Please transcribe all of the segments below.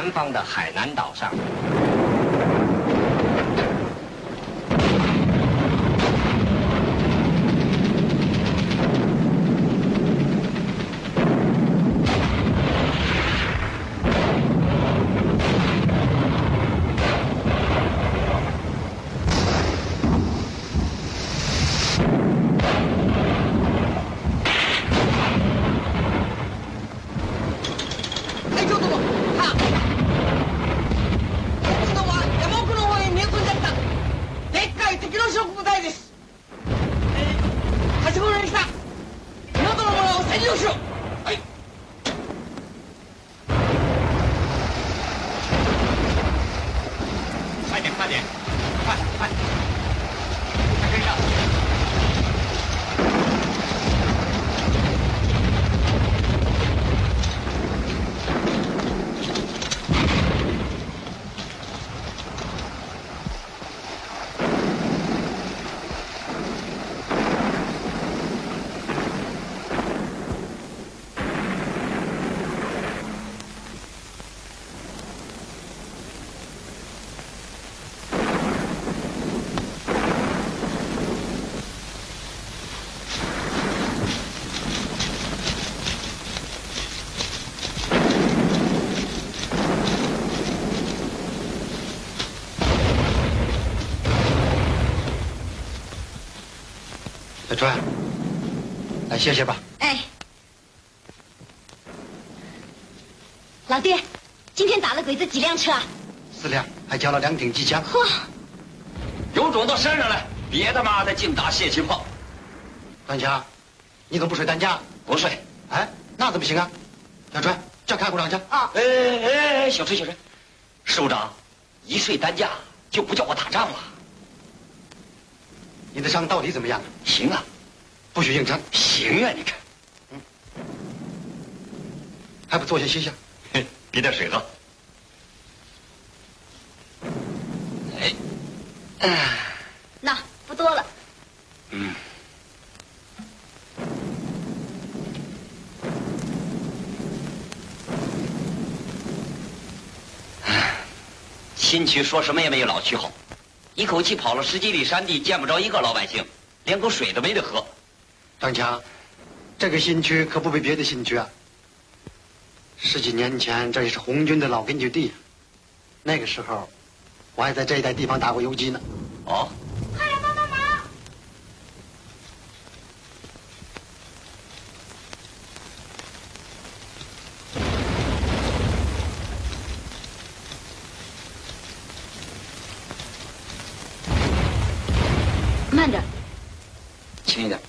南方的海南岛。小川，来歇歇吧。哎，老爹，今天打了鬼子几辆车啊？四辆，还交了两挺机枪。嚯，有种到山上来，别他妈的净打泄气炮！段强，你怎么不睡担架？不睡。哎，那怎么行啊？小川，叫看护长去。啊，哎哎哎，小春小春，师务长，一睡担架就不叫我打仗了。你的伤到底怎么样？行啊，不许硬撑，行啊，你看，还不坐下歇下？嘿给点水喝。哎，哎那不多了。嗯。新区说什么也没有老区好，一口气跑了十几里山地，见不着一个老百姓，连口水都没得喝。张强，这个新区可不比别的新区啊。十几年前，这里是红军的老根据地，那个时候，我还在这一带地方打过游击呢。哦，快来帮帮忙！慢点，轻一点。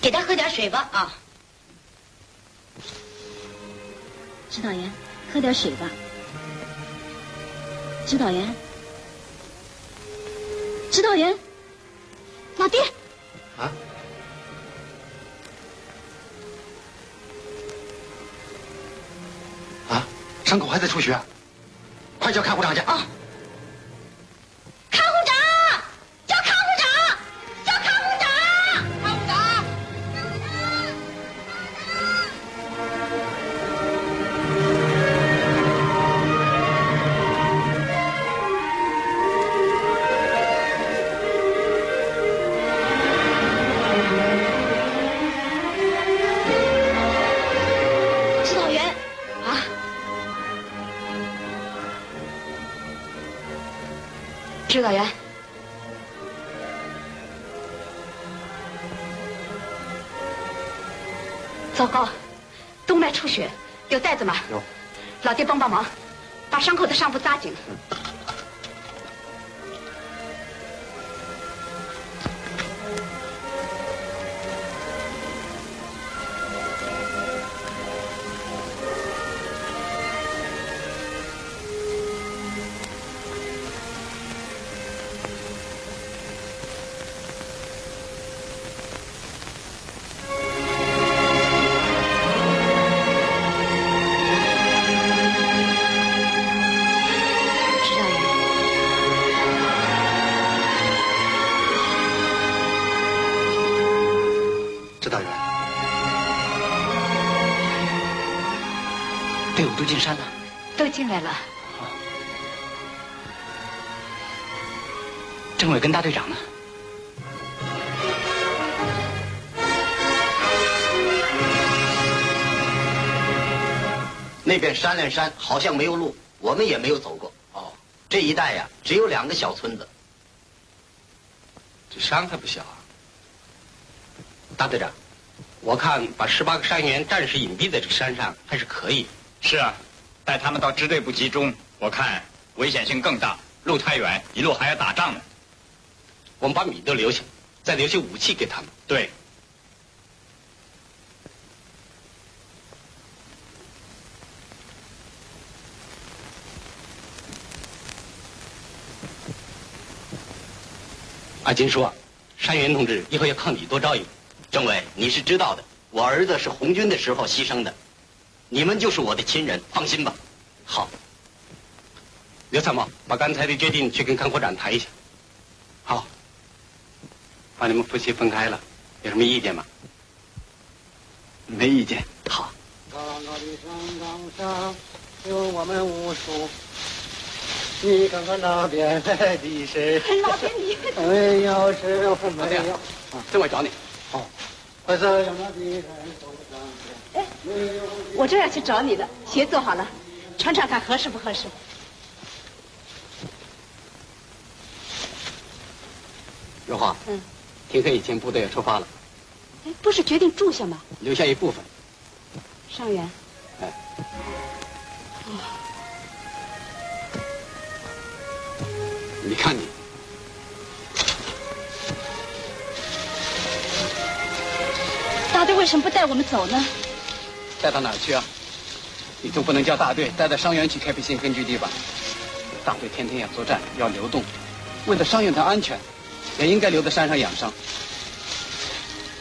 给水吧啊！指导员，喝点水吧。指导员，指导员，老爹，啊？啊？伤口还在出血，快叫看护长去。啊！看护长，导员，糟糕，动脉出血，有袋子吗？有。老爹帮帮忙，把伤口的上部扎紧。指跟大队长呢？那边山连山，好像没有路，我们也没有走过。哦，这一带呀，只有两个小村子。这山还不小啊。大队长，我看把十八个山员暂时隐蔽在这个山上还是可以。是啊，带他们到支队部集中，我看危险性更大，路太远，一路还要打仗呢。我们把米都留下，再留些武器给他们。对。阿金说：“山原同志以后要靠你多照应。”政委，你是知道的，我儿子是红军的时候牺牲的，你们就是我的亲人，放心吧。好，刘参谋，把刚才的决定去跟康科长谈一下。好，把你们夫妻分开了，有什么意见吗？没意见。好。高高的山岗上有我们无数。你看看那边来的谁？老天爷没有没有。政委找你。哦。我这有那的人哎，我正要去找你的，鞋做好了，穿穿看合适不合适？有话。嗯。天黑以前部队要出发了。哎，不是决定住下吗？留下一部分。伤员。哎。哦。你看你，大队为什么不带我们走呢？带到哪儿去啊？你总不能叫大队带到伤员去开辟新根据地吧？大队天天要作战，要流动，为了伤员的安全，也应该留在山上养伤。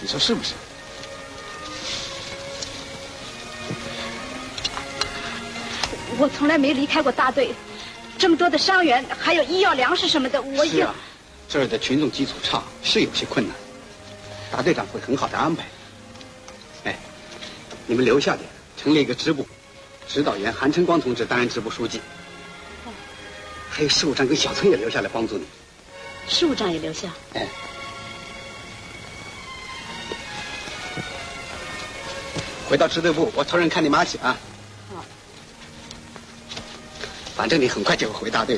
你说是不是？我从来没离开过大队。这么多的伤员，还有医药粮食什么的，我是啊，这儿的群众基础差，是有些困难。大队长会很好的安排。哎，你们留下点，成立一个支部，指导员韩晨光同志担任支部书记。还有事务长跟小崔也留下来帮助你。事务长也留下。嗯。回到支队部，我托人看你妈去啊。好反正你很快就会回大队，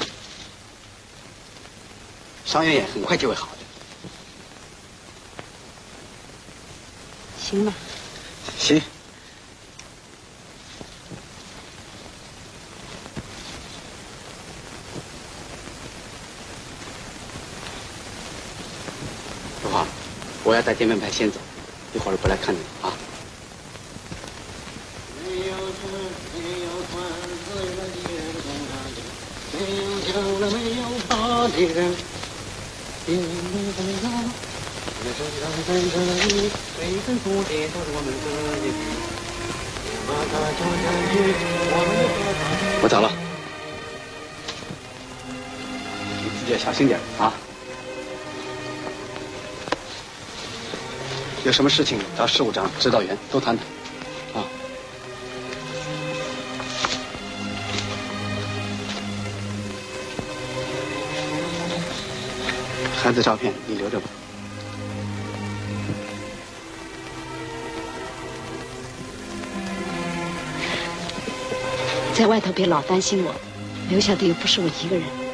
伤员也很快就会好的。行吧？行。我要带电面派先走，一会儿不来看你啊。我们的眼睛。我走了，你自己要小心点啊！有什么事情找事务长、指导员都谈谈。啊孩子照片你留着吧，在外头别老担心我，留下的又不是我一个人。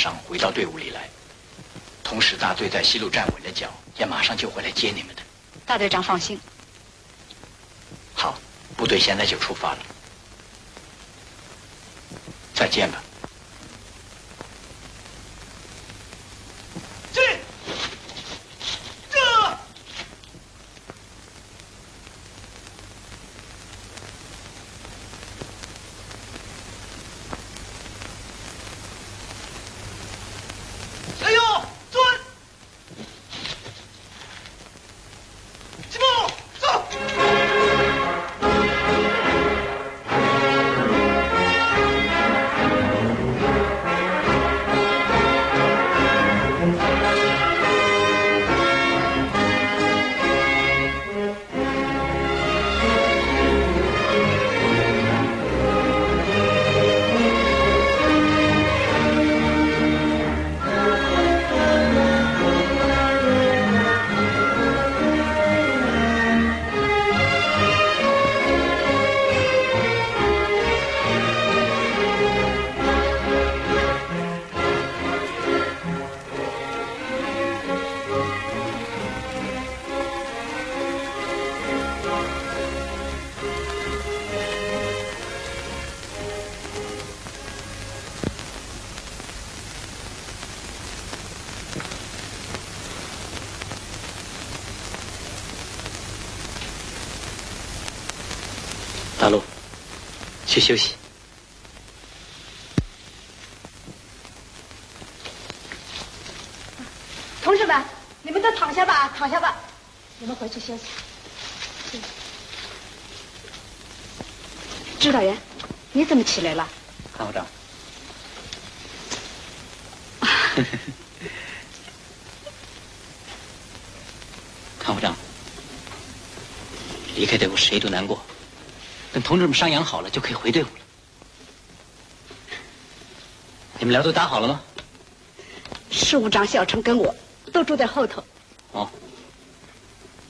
好同志们的伤，回到队伍里来。同时，大队在西路站稳了脚，也马上就会来接你们的。大队长放心。好，部队现在就出发了。再见吧。去休息。同志们，你们都躺下吧，躺下吧，你们回去休息。指导员，你怎么起来了？看部长。康部长，离开队伍谁都难过。等同志们伤养好了，就可以回队伍了。你们聊都打好了吗？事务长小陈跟我都住在后头。哦，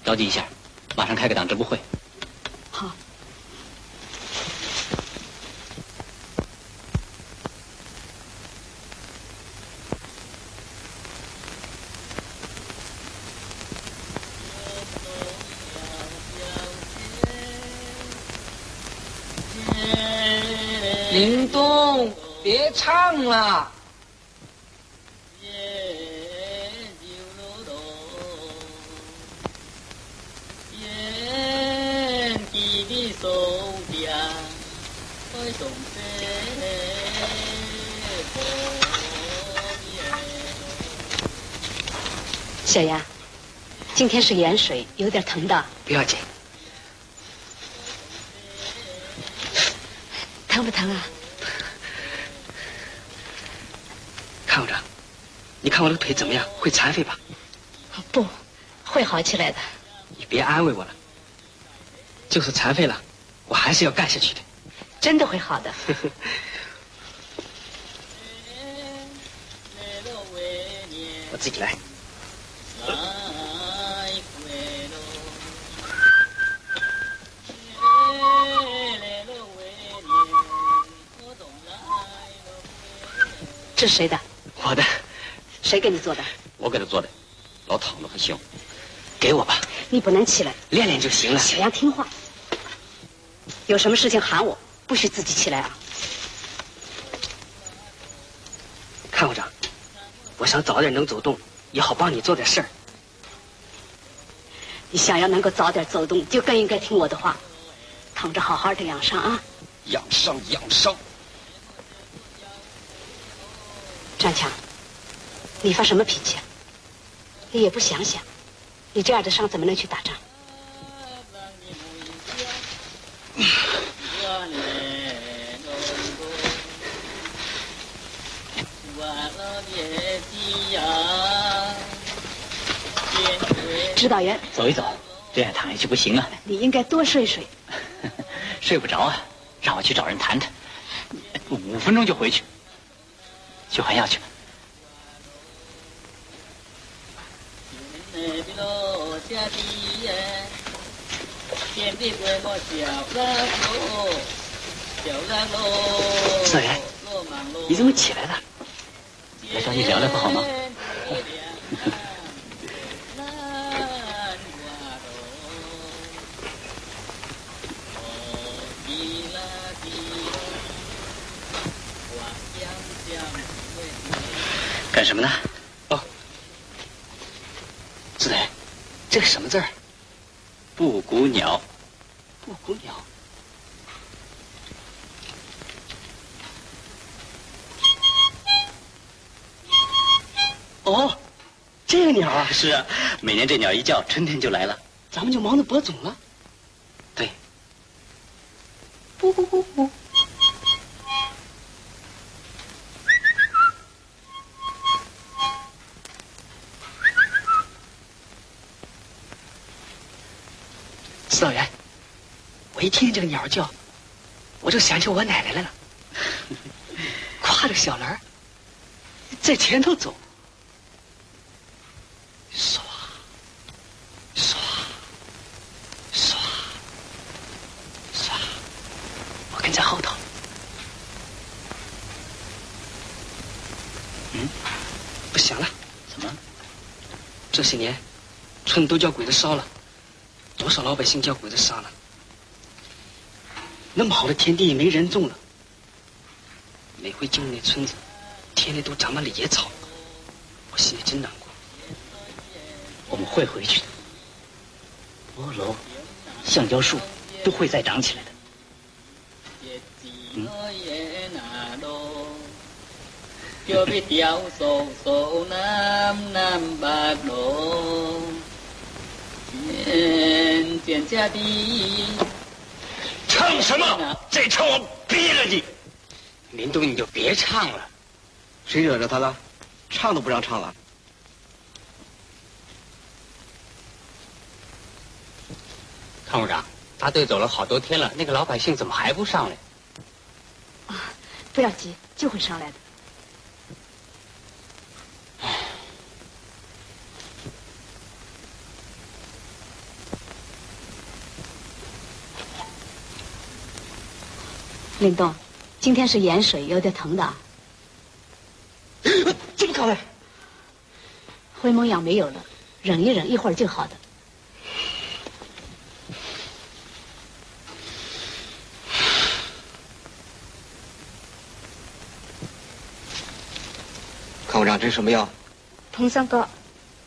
召集一下，马上开个党支部会。好。林东，别唱了。小杨，今天是盐水，有点疼的。不要紧。疼不疼啊？康部长，你看我的腿怎么样？会残废吧？不，会好起来的。你别安慰我了。就是残废了，我还是要干下去的。真的会好的。我自己来。这是谁的？我的。谁给你做的？我给他做的，老躺着还行。给我吧。你不能起来，练练就行了。小杨听话，有什么事情喊我，不许自己起来啊。看部长，我想早点能走动，也好帮你做点事儿。你想要能够早点走动，就更应该听我的话，躺着好好的养伤啊。养伤，养伤。张强，你发什么脾气啊？你也不想想，你这样的伤怎么能去打仗？指导员，走一走，这样躺下去不行啊。你应该多睡睡。睡不着啊，让我去找人谈谈，五分钟就回去。去换药去。少爷，你怎么起来了？来找你聊聊不好吗？干什么呢？哦，志磊，这个什么字儿？布谷鸟。布谷鸟。哦，这个鸟啊。是啊，每年这鸟一叫，春天就来了。咱们就忙着播种了。对。布谷谷谷。听见这个鸟叫，我就想起我奶奶来了，挎着小篮在前头走，唰，唰，唰，唰，我跟在后头。嗯，不行了。怎么？这些年，村都叫鬼子烧了。多少老百姓叫鬼子杀了？那么好的田地也没人种了。每回进入那村子，田里都长满了野草，我心里真难过。我们会回去的。菠萝、橡胶树都会再长起来的。叫 唱什么？再唱我毙了你！林东，你就别唱了。谁惹着他了？唱都不让唱了。参谋长，大队走了好多天了，那个老百姓怎么还不上来？啊，不要急，就会上来的。林东，今天是盐水，有点疼的。这么可能？灰蒙药没有了，忍一忍，一会儿就好的。康部长，这是什么药？通桑膏。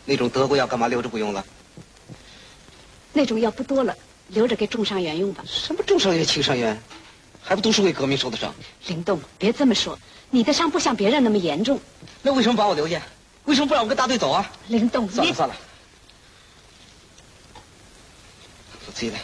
那种德国药干嘛留着不用了？那种药不多了，留着给重伤员用吧。什么重伤员、轻伤员？还不都是为革命受的伤？林动，别这么说，你的伤不像别人那么严重。那为什么把我留下？为什么不让我跟大队走啊？林动，算了算了，我自己来。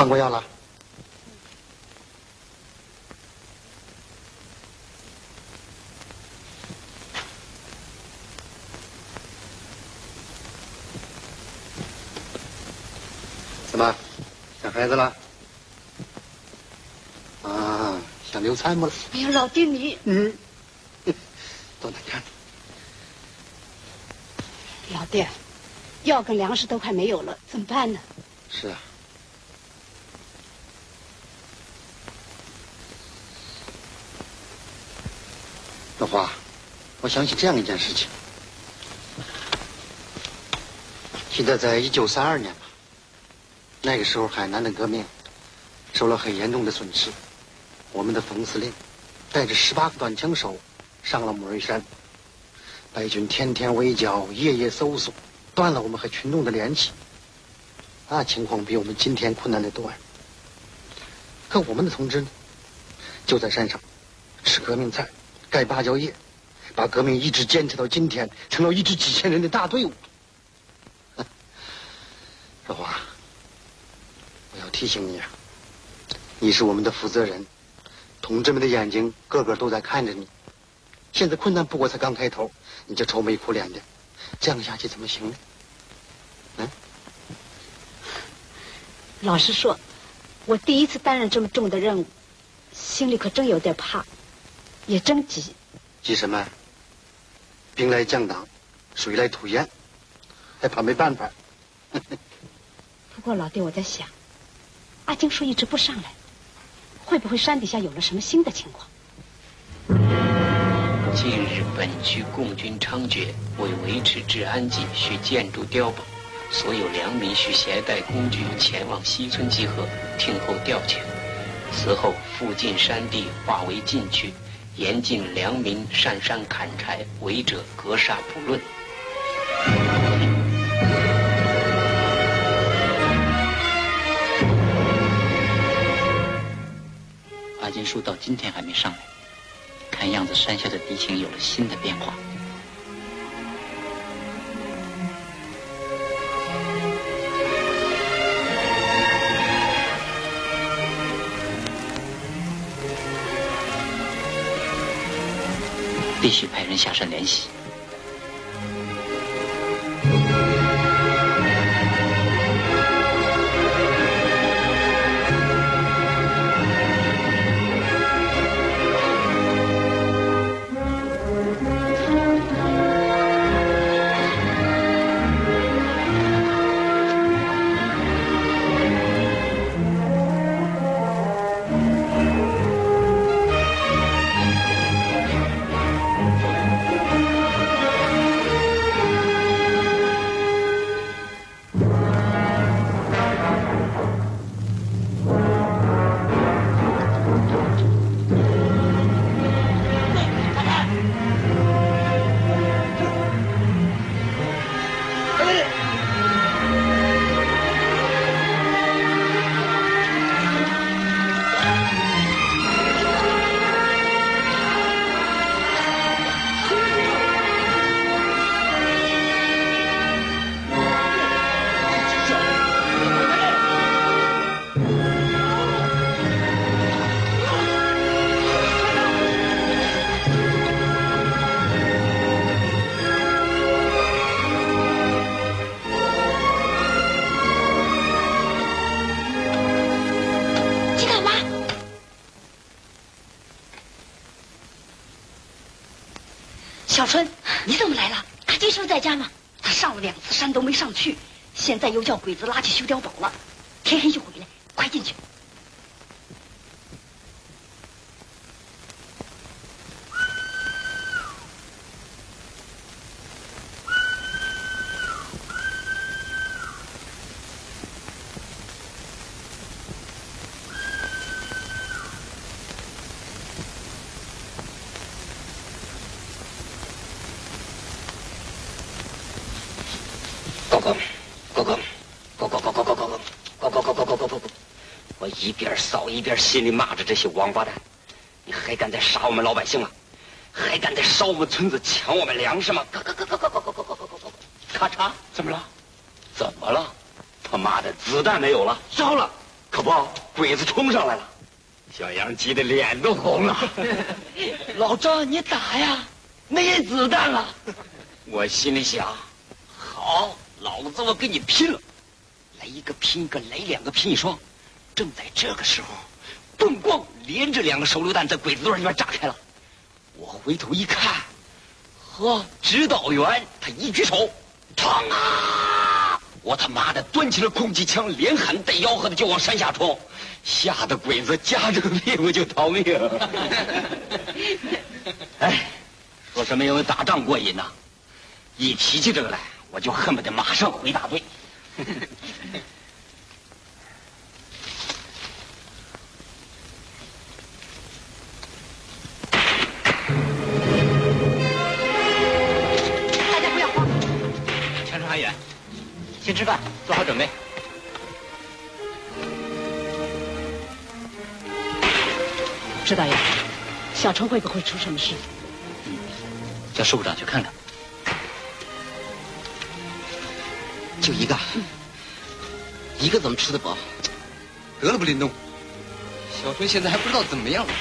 换过药了，怎么想孩子了？啊，想刘参谋了？哎呀，老弟你，嗯，多难看。老弟，药跟粮食都快没有了，怎么办呢？是啊。老华，我想起这样一件事情。记得在一九三二年吧，那个时候海南的革命受了很严重的损失，我们的冯司令带着十八个短枪手上了母瑞山，白军天天围剿，夜夜搜索，断了我们和群众的联系。那情况比我们今天困难得多呀。可我们的同志呢，就在山上吃革命菜。盖芭蕉叶，把革命一直坚持到今天，成了一支几千人的大队伍。少华，我要提醒你啊，你是我们的负责人，同志们的眼睛个个都在看着你。现在困难不过才刚开头，你就愁眉苦脸的，这样下去怎么行呢？嗯？老实说，我第一次担任这么重的任务，心里可真有点怕。也真急，急什么？兵来将挡，水来土掩，还怕没办法？不过老弟，我在想，阿金叔一直不上来，会不会山底下有了什么新的情况？近日本区共军猖獗，为维持治安纪，需建筑碉堡，所有良民需携带工具前往西村集合，听候调遣。此后，附近山地化为禁区。严禁良民上山砍柴，违者格杀不论。阿金叔到今天还没上来，看样子山下的敌情有了新的变化。必须派人下山联系。在家吗？他上了两次山都没上去，现在又叫鬼子拉去修碉堡了，天黑就回来，快进去。边心里骂着这些王八蛋：你还敢再杀我们老百姓吗？还敢再烧我们村子、抢我们粮食吗？嘎嘎嘎嘎嘎嘎嘎嘎嘎嘎嘎！咔嚓，怎么了？怎么了？他妈的，子弹没有了，烧了！可不，鬼子冲上来了。小杨急得脸都红了。老张，你打呀，没子弹了。我心里想，好。老子我跟你拼了！来一个拼一个，来两个拼一双。正在这个时候，嘣咣，连着两个手榴弹在鬼子堆里面炸开了。我回头一看，呵，指导员他一举手，嘡啊！我他妈的端起了空气枪，连喊带吆喝的就往山下冲，吓得鬼子夹着屁股就逃命。哎，说什么因为打仗过瘾呐？一提起这个来。我就恨不得马上回大队。先吃饭，做好准备。指导员，小春会不会出什么事？叫师部长去看看。就一个，一个怎么吃得饱？得了不，林东，小春现在还不知道怎么样。好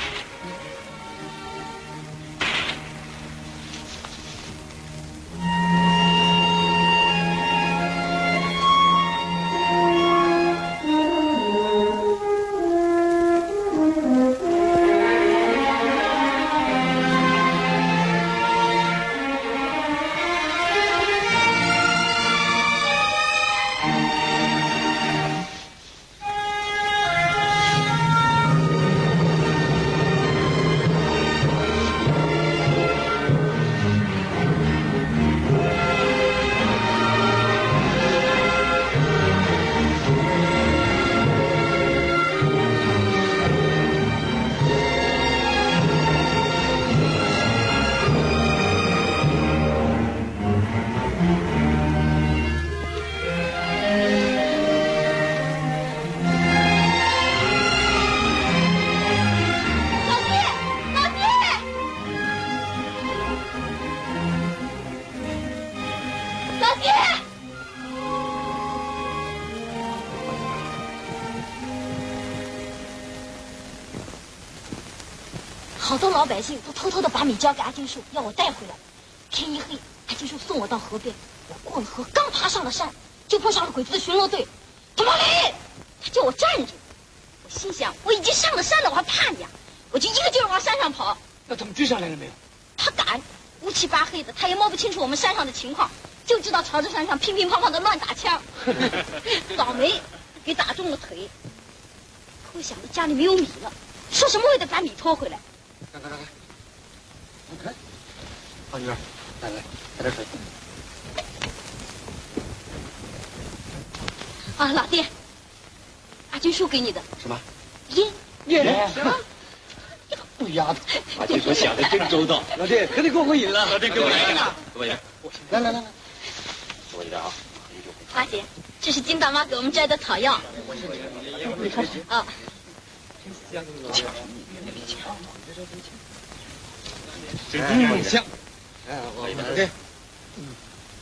老百姓都偷偷的把米交给阿金树，要我带回来。天一黑，阿金树送我到河边，我过了河，刚爬上了山，就碰上了鬼子的巡逻队。土毛雷，他叫我站住。我心想，我已经上了山了，我还怕你啊？我就一个劲儿往山上跑。那他们追上来了没有？他敢，乌漆八黑的，他也摸不清楚我们山上的情况，就知道朝着山上乒乒乓乓的乱打枪。倒霉，给打中了腿。可我想着家里没有米了，说什么我也得把米拖回来。来来来来，来，胖女儿，来来，来点水。啊，老爹，阿金叔给你的什么？烟烟什么？不丫头，阿金叔想的真周到。老爹，可得过过瘾了。老爹，给我来一个，给我一个。来来来来，多一点啊。花姐，这是金大妈给我们摘的草药。你看啊。真香！哎，我给，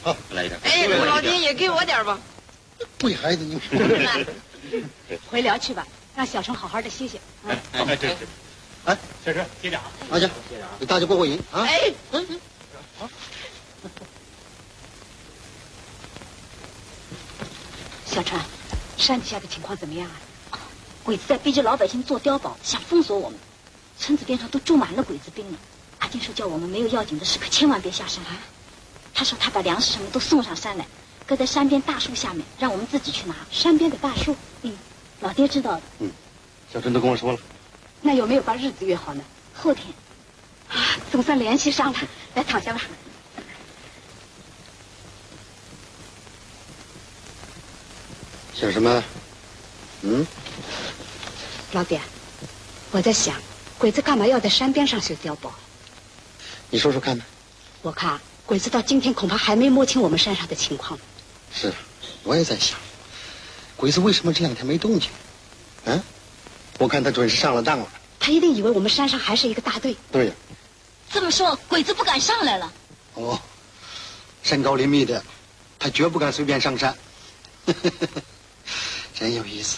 好，来一点。哎，老爹也给我点吧。贵孩子你。回聊去吧，让小春好好的歇歇。哎哎，对对。哎，小春，接着啊。阿姐，给大家过过瘾啊。哎，嗯嗯。好。小川，山底下的情况怎么样啊？鬼子在逼着老百姓做碉堡，想封锁我们。村子边上都住满了鬼子兵了。阿阿金说叫我们没有要紧的事，可千万别下山啊。他说他把粮食什么都送上山来，搁在山边大树下面，让我们自己去拿。山边的大树，嗯，老爹知道的。嗯，小春都跟我说了。那有没有把日子约好呢？后天。啊，总算联系上了。来躺下吧。想什么？嗯？老爹，我在想，鬼子干嘛要在山边上修碉堡？你说说看呢？我看鬼子到今天恐怕还没摸清我们山上的情况。是，我也在想，鬼子为什么这两天没动静？嗯？我看他准是上了当了。他一定以为我们山上还是一个大队。对呀。这么说，鬼子不敢上来了。哦，山高林密的，他绝不敢随便上山。真有意思，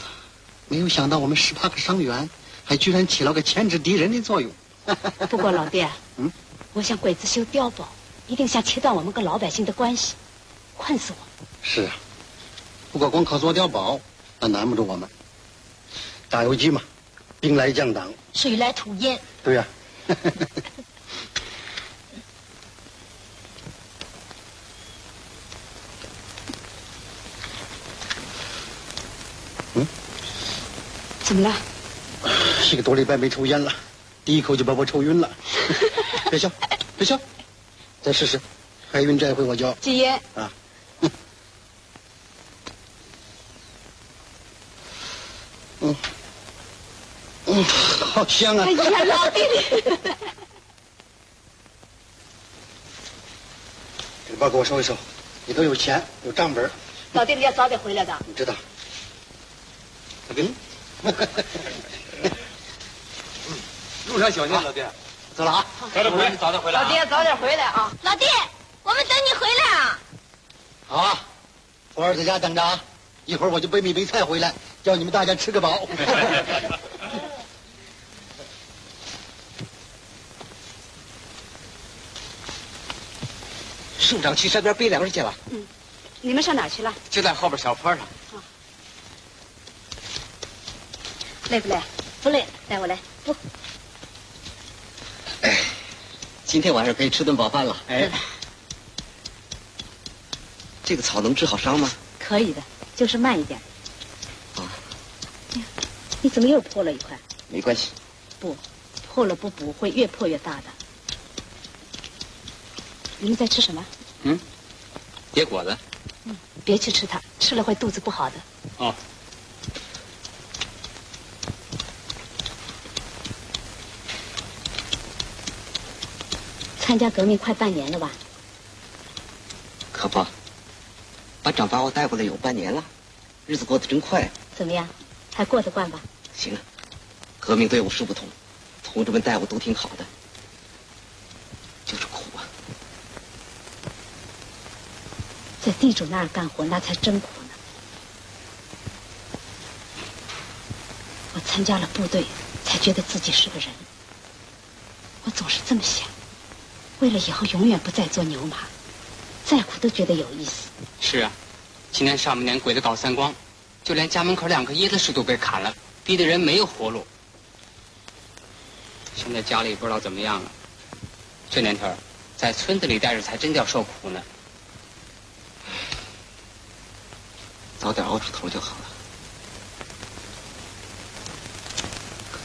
没有想到我们十八个伤员，还居然起了个牵制敌人的作用。不过老爹，嗯，我想鬼子修碉堡，一定想切断我们跟老百姓的关系，困死我。是啊，不过光靠做碉堡，那难不住我们。打游击嘛，兵来将挡，水来土掩。对呀。怎么了？一个多礼拜没抽烟了，第一口就把我抽晕了。别笑，别笑，再试试，还晕这回我就戒烟啊。嗯嗯，好香啊！哎呀，老弟，这包给我收一收，里头有钱，有账本。老弟，你要早点回来的。你知道。小兵。路上小心，老弟。走了啊！早点回来，早点回来。老爹，早点回来啊！老弟，我们等你回来啊！好啊，我儿在家等着啊，一会儿我就背一杯菜回来，叫你们大家吃个饱。省长去山边背粮食去了。嗯，你们上哪去了？就在后边小坡上。累不累？不累，来我来。不。哎，今天晚上可以吃顿饱饭了。哎，这个草能治好伤吗？可以的，就是慢一点。啊。哎呀，你怎么又破了一块？没关系。不，破了不补会越破越大的。你们在吃什么？嗯，野果子。嗯，别去吃它，吃了会肚子不好的。哦。参加革命快半年了吧？可不，班长把我带过来有半年了，日子过得真快。怎么样，还过得惯吧？行啊，革命队伍是不同，同志们待我都挺好的，就是苦啊。在地主那儿干活，那才真苦呢。我参加了部队，才觉得自己是个人。我总是这么想。为了以后永远不再做牛马，再苦都觉得有意思。是啊，今年上半年鬼子搞三光，就连家门口两棵椰子树都被砍了，逼得人没有活路。现在家里不知道怎么样了。这年头，在村子里待着才真叫受苦呢。早点熬出头就好了。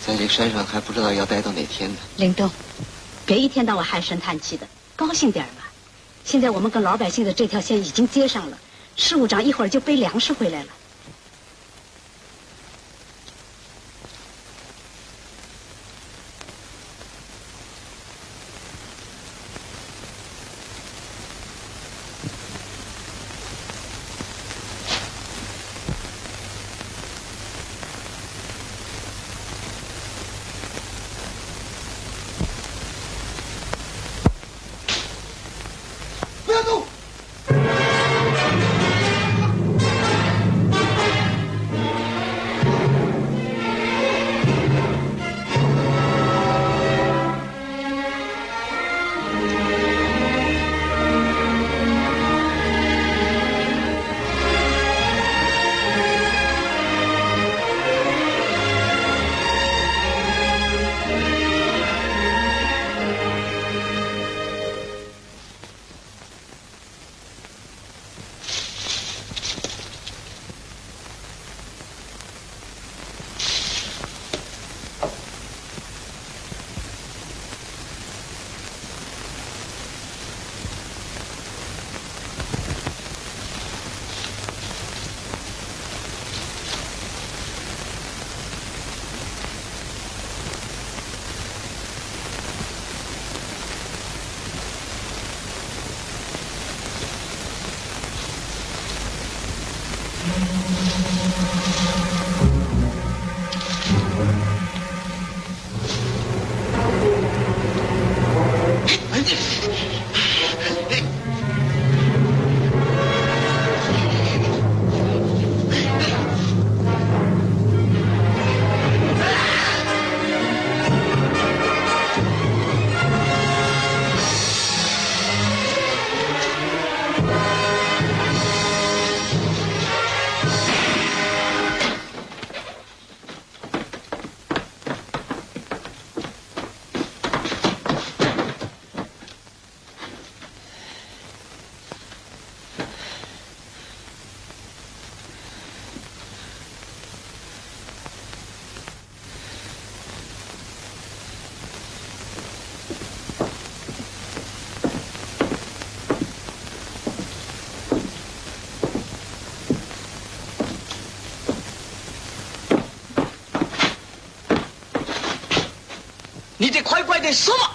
在这山上还不知道要待到哪天呢。林东。别一天到晚唉声叹气的，高兴点吧。现在我们跟老百姓的这条线已经接上了，事务长一会儿就背粮食回来了。给说嘛，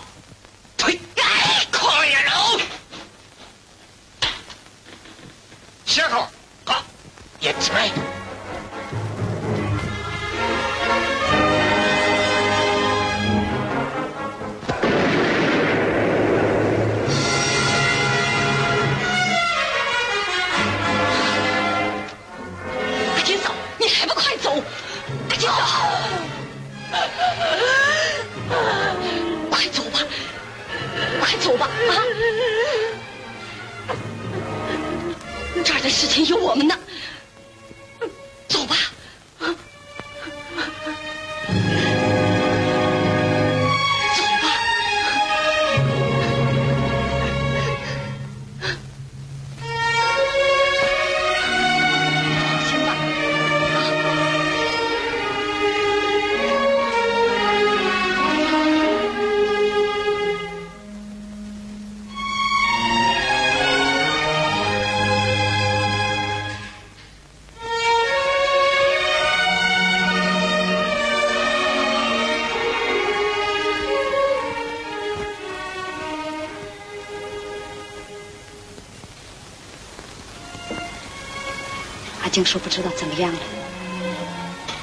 阿静说不知道怎么样了，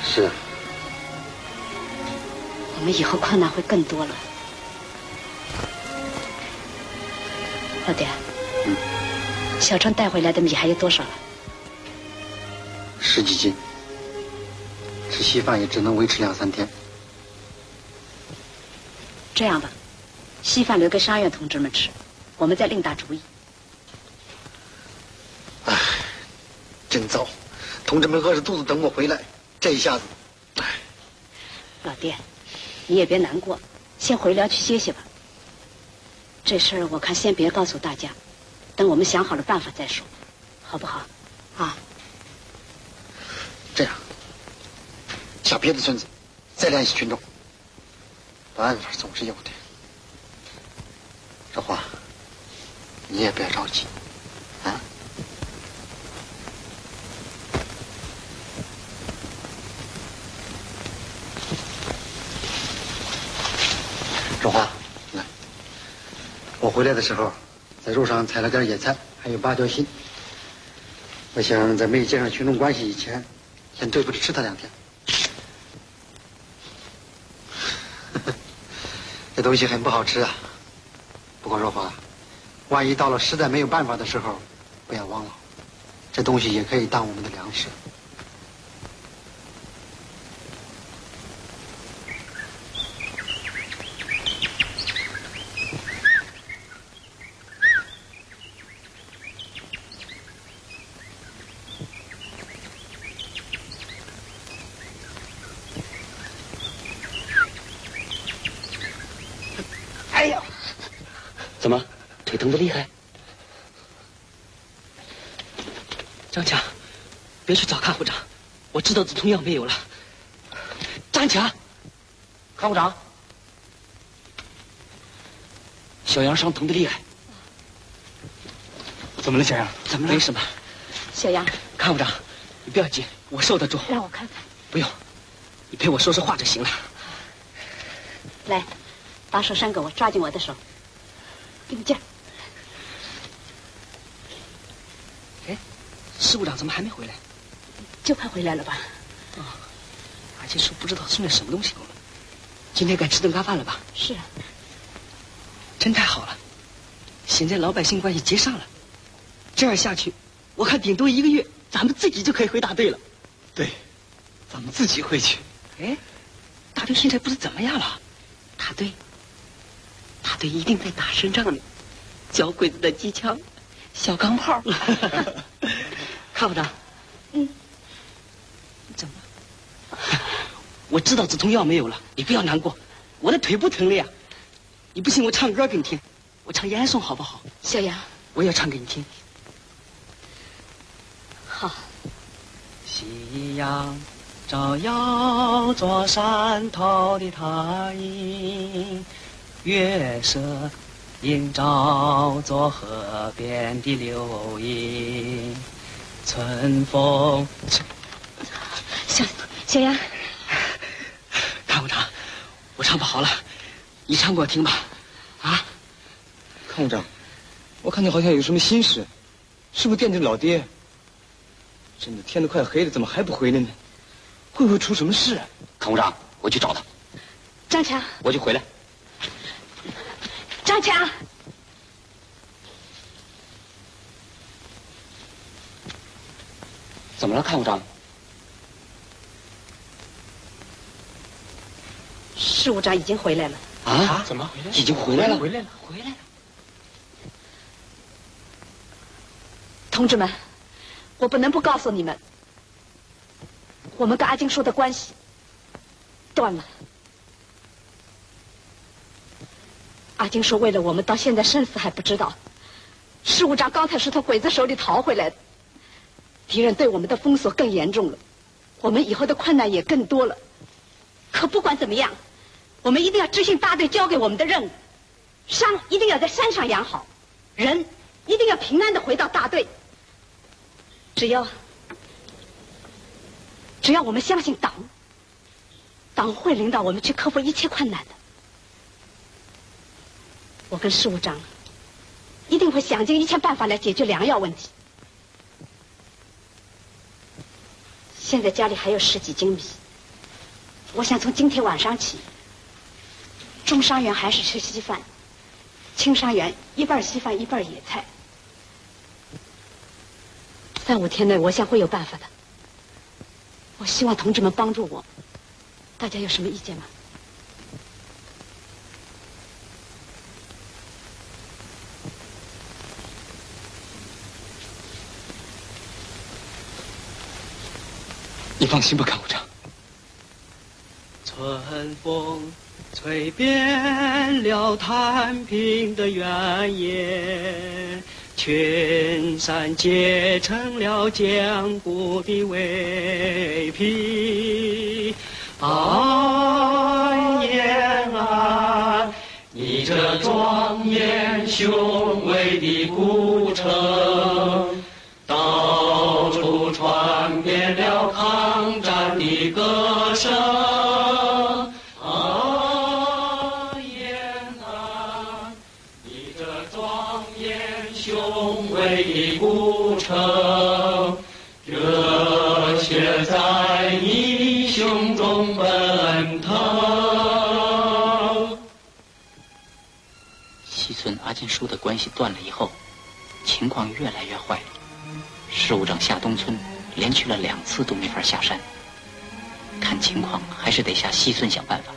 是啊，我们以后困难会更多了。老爹，小川带回来的米还有多少了？十几斤，吃稀饭也只能维持两三天。这样吧，稀饭留给沙院同志们吃，我们再另打主意。真糟，同志们饿着肚子等我回来，这一下子，老爹，你也别难过，先回疗去歇歇吧。这事儿我看先别告诉大家，等我们想好了办法再说，好不好？啊，这样，叫别的村子再联系群众，办法总是有的。这话，你也别着急，若华，来，我回来的时候，在路上采了点野菜，还有芭蕉心。我想在没有建上群众关系以前，先对付着吃它两天。这东西很不好吃啊。不过若华，万一到了实在没有办法的时候，不要忘了，这东西也可以当我们的粮食。哎呀，怎么腿疼的厉害？张强，别去找看护长，我知道止痛药没有了。张强，看护长，小杨伤疼的厉害。怎么了，小杨？怎么了？没什么。小杨，看护长，你不要紧，我受得住。让我看看。不用，你陪我说说话就行了。来，把手伸给我，抓紧我的手，给你劲儿。哎，师部长怎么还没回来？就快回来了吧？啊，阿金说不知道送点什么东西给我们。今天该吃顿干饭了吧？是啊。真太好了，现在老百姓关系结上了，这样下去，我看顶多一个月，咱们自己就可以回大队了。对，咱们自己回去。哎，大队现在不是怎么样了？大队，大队一定在打胜仗呢，小鬼子的机枪、小钢炮。看不着？嗯。怎么？我知道止痛药没有了，你不要难过，我的腿不疼了呀。你不信，我唱歌给你听，我唱《延安颂》好不好？小杨，我也唱给你听。好。夕阳照耀着山头的塔影，月色映照着河边的柳影，春风。小小杨，看不着，我唱不好了，你唱给我听吧。啊，康务长，我看你好像有什么心事，是不是惦记老爹？真的，天都快黑了，怎么还不回来呢？会不会出什么事？啊？康务长，我去找他。张强，我就回来。张强，怎么了，看我长？事务长已经回来了。啊？怎么回来？已经回来了。回来了，回来了。同志们，我不能不告诉你们，我们跟阿金叔的关系断了。阿金说：“为了我们，到现在生死还不知道。事务长刚才是从鬼子手里逃回来的，敌人对我们的封锁更严重了，我们以后的困难也更多了。可不管怎么样，我们一定要执行大队交给我们的任务。伤一定要在山上养好，人一定要平安的回到大队。只要只要我们相信党，党会领导我们去克服一切困难的。”我跟事务长一定会想尽一切办法来解决粮药问题。现在家里还有十几斤米，我想从今天晚上起，中伤员还是吃稀饭，轻伤员一半稀饭一半野菜。三五天内，我想会有办法的。我希望同志们帮助我，大家有什么意见吗？你放心吧，看护长。春风吹遍了太平的原野，群山结成了坚固的围皮。安延安，你这庄严雄伟的古城。金叔的关系断了以后，情况越来越坏了。事务长夏东村，连去了两次都没法下山。看情况，还是得下西村想办法。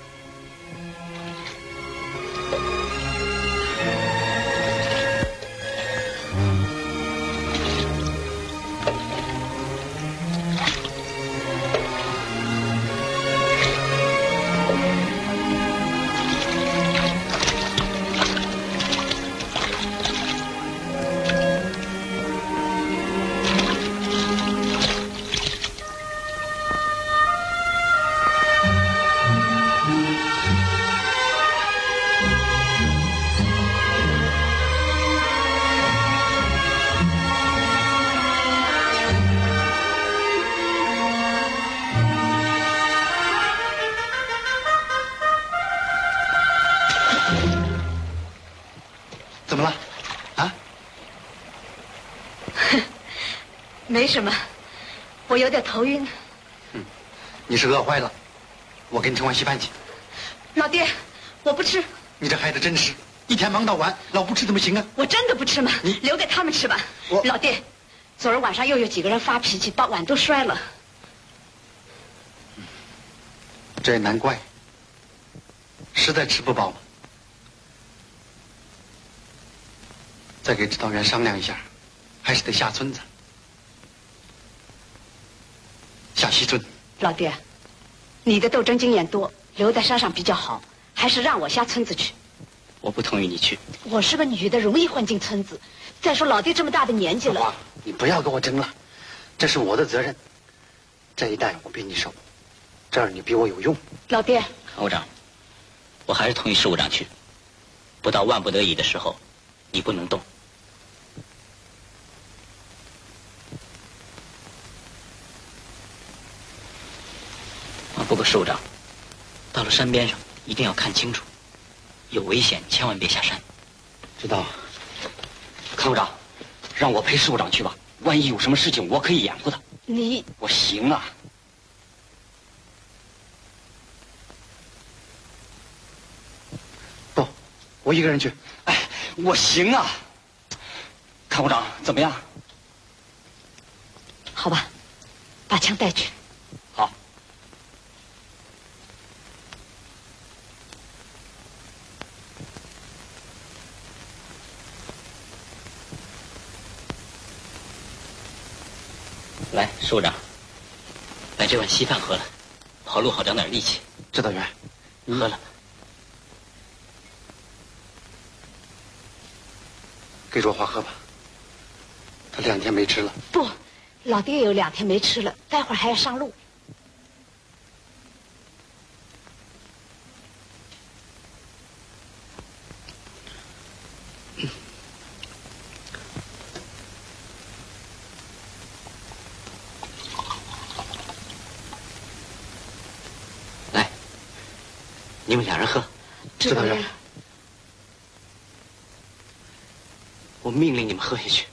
没什么，我有点头晕。嗯你是饿坏了，我给你盛碗稀饭去。老爹，我不吃。你这孩子真是一天忙到晚，老不吃怎么行啊？我真的不吃吗？留给他们吃吧。老爹，昨儿晚上又有几个人发脾气，把碗都摔了。这也难怪，实在吃不饱嘛。再给指导员商量一下，还是得下村子，下西村。老爹，你的斗争经验多，留在山上比较好，还是让我下村子去。我不同意你去。我是个女的，容易混进村子。再说老爹这么大的年纪了，你不要跟我争了，这是我的责任。这一代我比你熟，这儿你比我有用。老爹，康务长，我还是同意事务长去。不到万不得已的时候，你不能动。不过事务长，到了山边上一定要看清楚，有危险，千万别下山。知道。康部长，让我陪师部长去吧。万一有什么事情，我可以掩护他。你我行啊。不，我一个人去。哎，我行啊。康部长，怎么样？好吧，把枪带去。好。来，师部长，把这碗稀饭喝了，跑路好长点力气。指导员，喝了。给若华喝吧，他两天没吃了。不，老爹有两天没吃了，待会儿还要上路。来，你们俩人喝。指导员，我命令你们喝下去。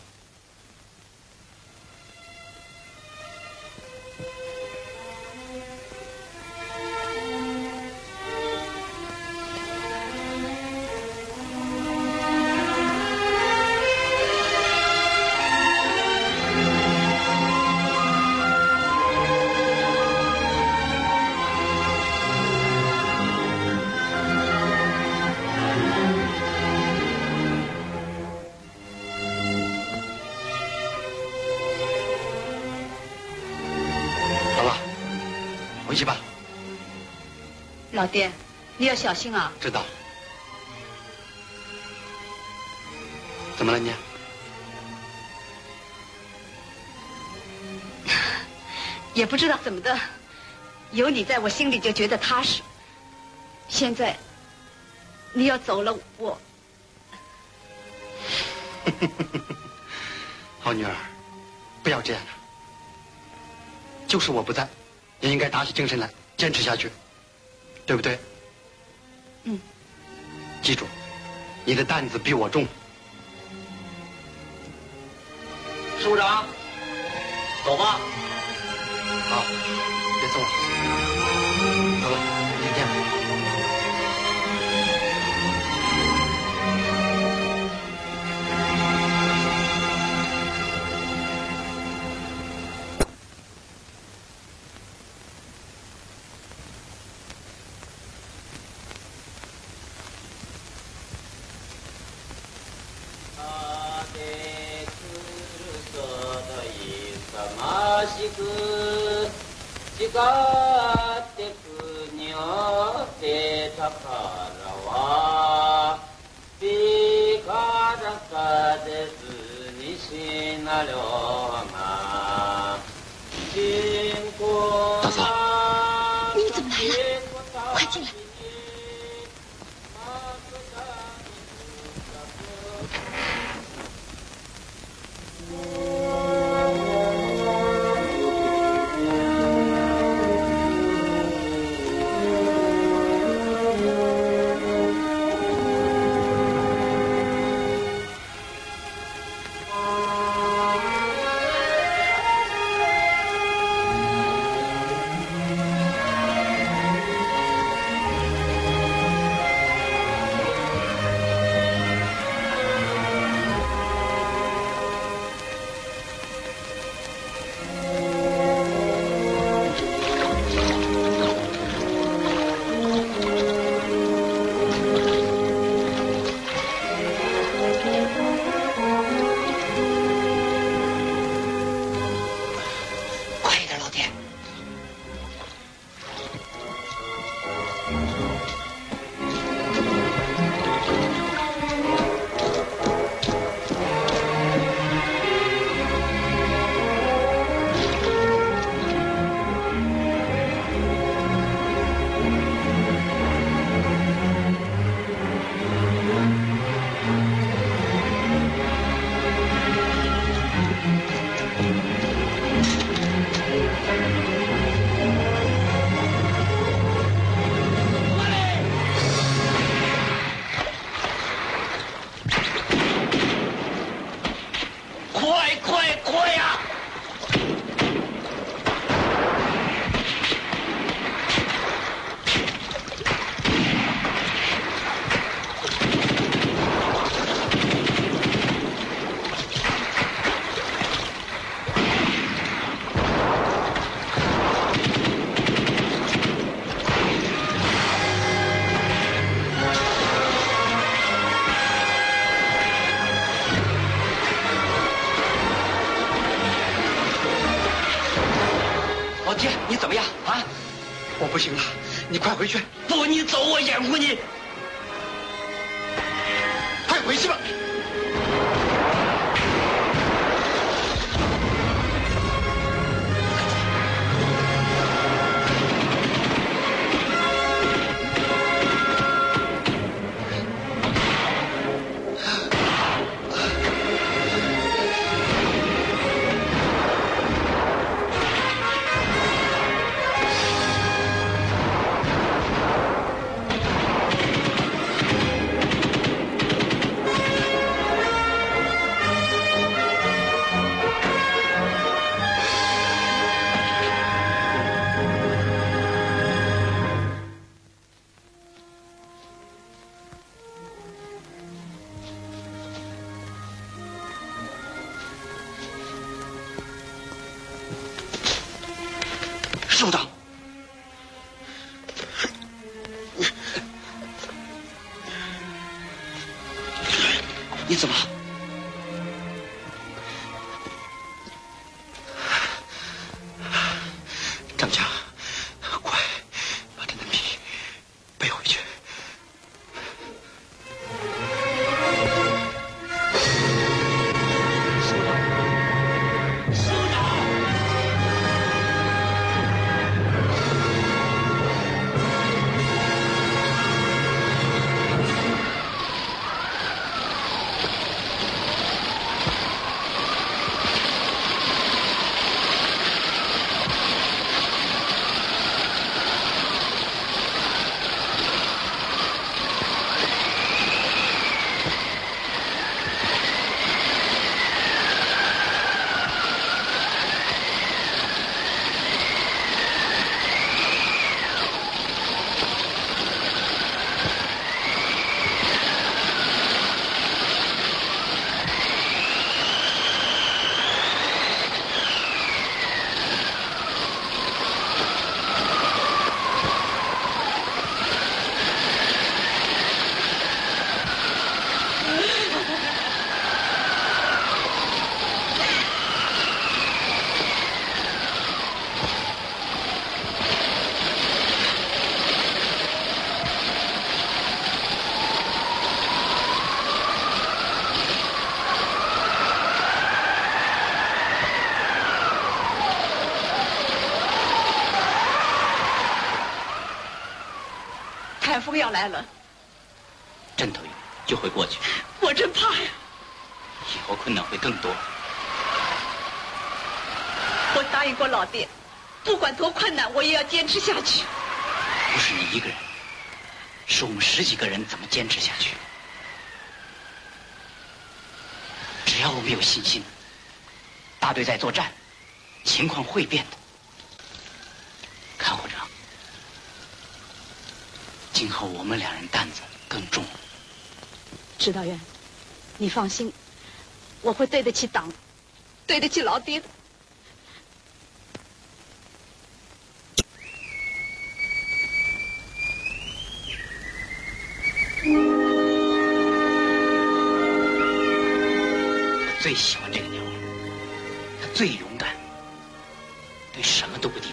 回去吧。老爹，你要小心啊！知道。怎么了你？也不知道怎么的，有你在我心里就觉得踏实。现在你要走了，我 好女儿，不要这样了。就是我不在，也应该打起精神来，坚持下去，对不对？嗯。记住，你的担子比我重。师部长，走吧。好，别送了。来了，阵头雨就会过去，我真怕呀！以后困难会更多。我答应过老爹，不管多困难，我也要坚持下去。不是你一个人，是我们十几个人，怎么坚持下去？只要我们有信心，大队在作战，情况会变的。看会长，今后我们两人担子更重。指导员，你放心，我会对得起党，对得起老爹的。我最喜欢这个鸟儿，它最勇敢，对什么都不低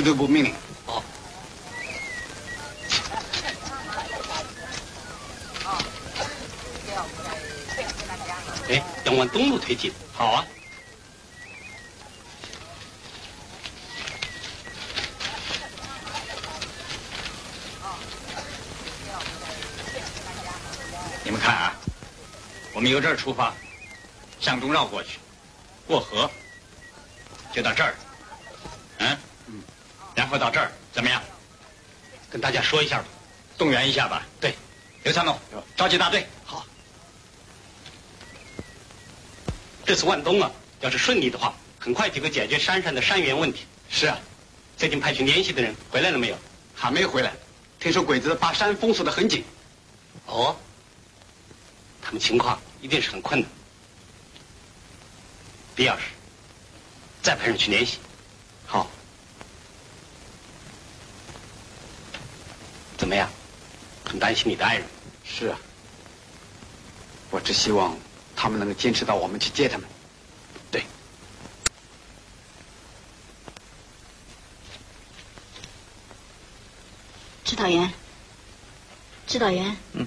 头。支队部命令。好。哎，要往东路推进。好啊。你们看啊，我们由这儿出发，向东绕过去，过河，就到这儿。然后到这儿怎么样？跟大家说一下吧，动员一下吧。对，刘参谋，召集大队。好。这次万东啊，要是顺利的话，很快就会解决山上的山源问题。是啊，最近派去联系的人回来了没有？还没回来。听说鬼子把山封锁的很紧。哦。他们情况一定是很困难，必要时再派人去联系。好，么样？很担心你的爱人。是啊，我只希望他们能够坚持到我们去接他们。对。指导员，指导员，嗯，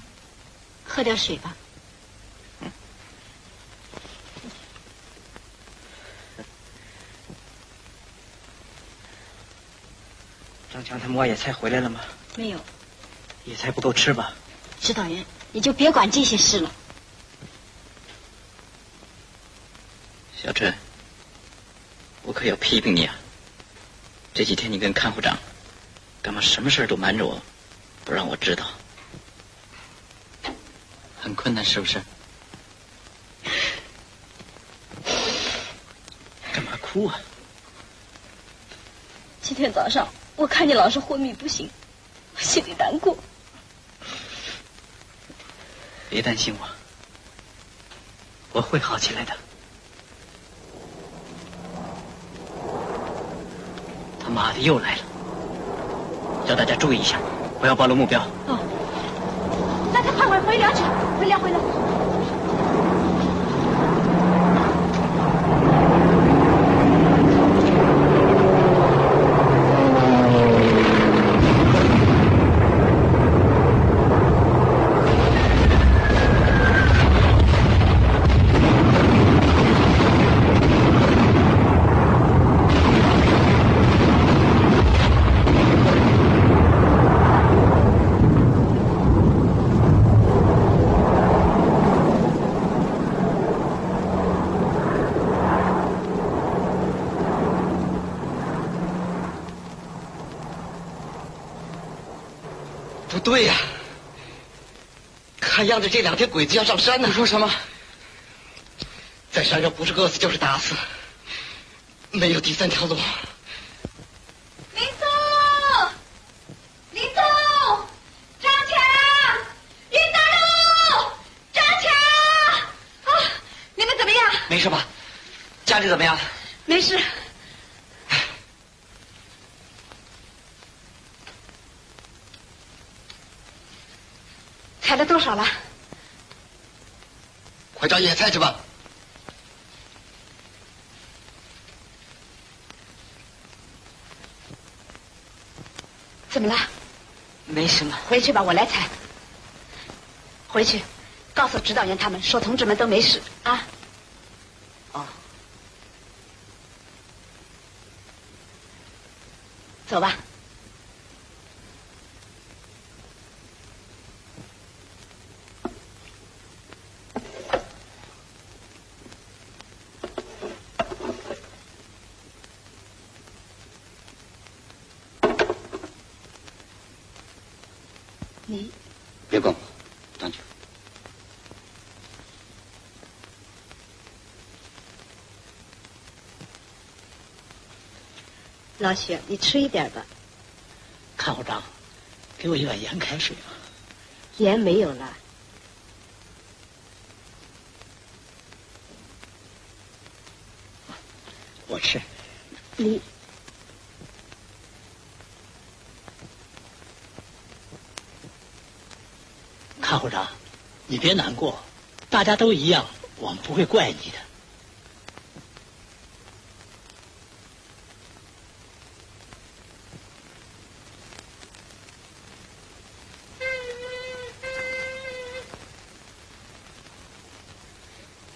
喝点水吧。张强他们挖野菜回来了吗？没有。野菜不够吃吧？指导员，你就别管这些事了。小陈，我可要批评你啊！这几天你跟看护长，干嘛什么事都瞒着我，不让我知道？很困难是不是？干嘛哭啊？今天早上。我看你老是昏迷不醒，我心里难过。别担心我，我会好起来的。他妈的又来了，叫大家注意一下，不要暴露目标。哦，那他快回回粮去，回粮回粮。对呀，看样子这两天鬼子要上山呢。你说什么？在山上不是饿死就是打死，没有第三条路。林松，林松，张强，林大路，张强，啊，你们怎么样？没事吧？家里怎么样？没事。了多少了？快找野菜去吧。怎么了？没什么。回去吧，我来采。回去，告诉指导员他们说，同志们都没事啊。老许，你吃一点吧。看护长，给我一碗盐开水吧。盐没有了。我吃。你。看护长，你别难过，大家都一样，我们不会怪你的。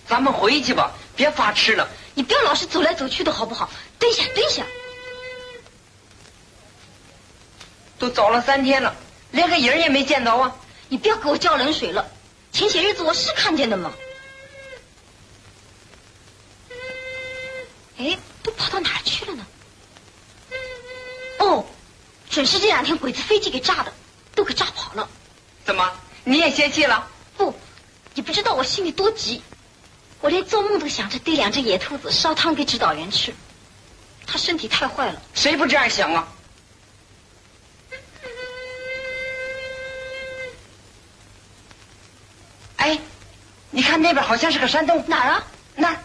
咱们回去吧，别发痴了。你不要老是走来走去的好不好？蹲下，蹲下。都找了三天了，连个人也没见到啊！你不要给我浇冷水了。前些日子我是看见的嘛。哎，都跑到哪儿去了呢？哦，准是这两天鬼子飞机给炸的，都给炸跑了。怎么，你也泄气了？不，你不知道我心里多急，我连做梦都想着逮两只野兔子烧汤给指导员吃。他身体太坏了，谁不这样想啊？哎，你看那边好像是个山洞，哪儿啊？那儿。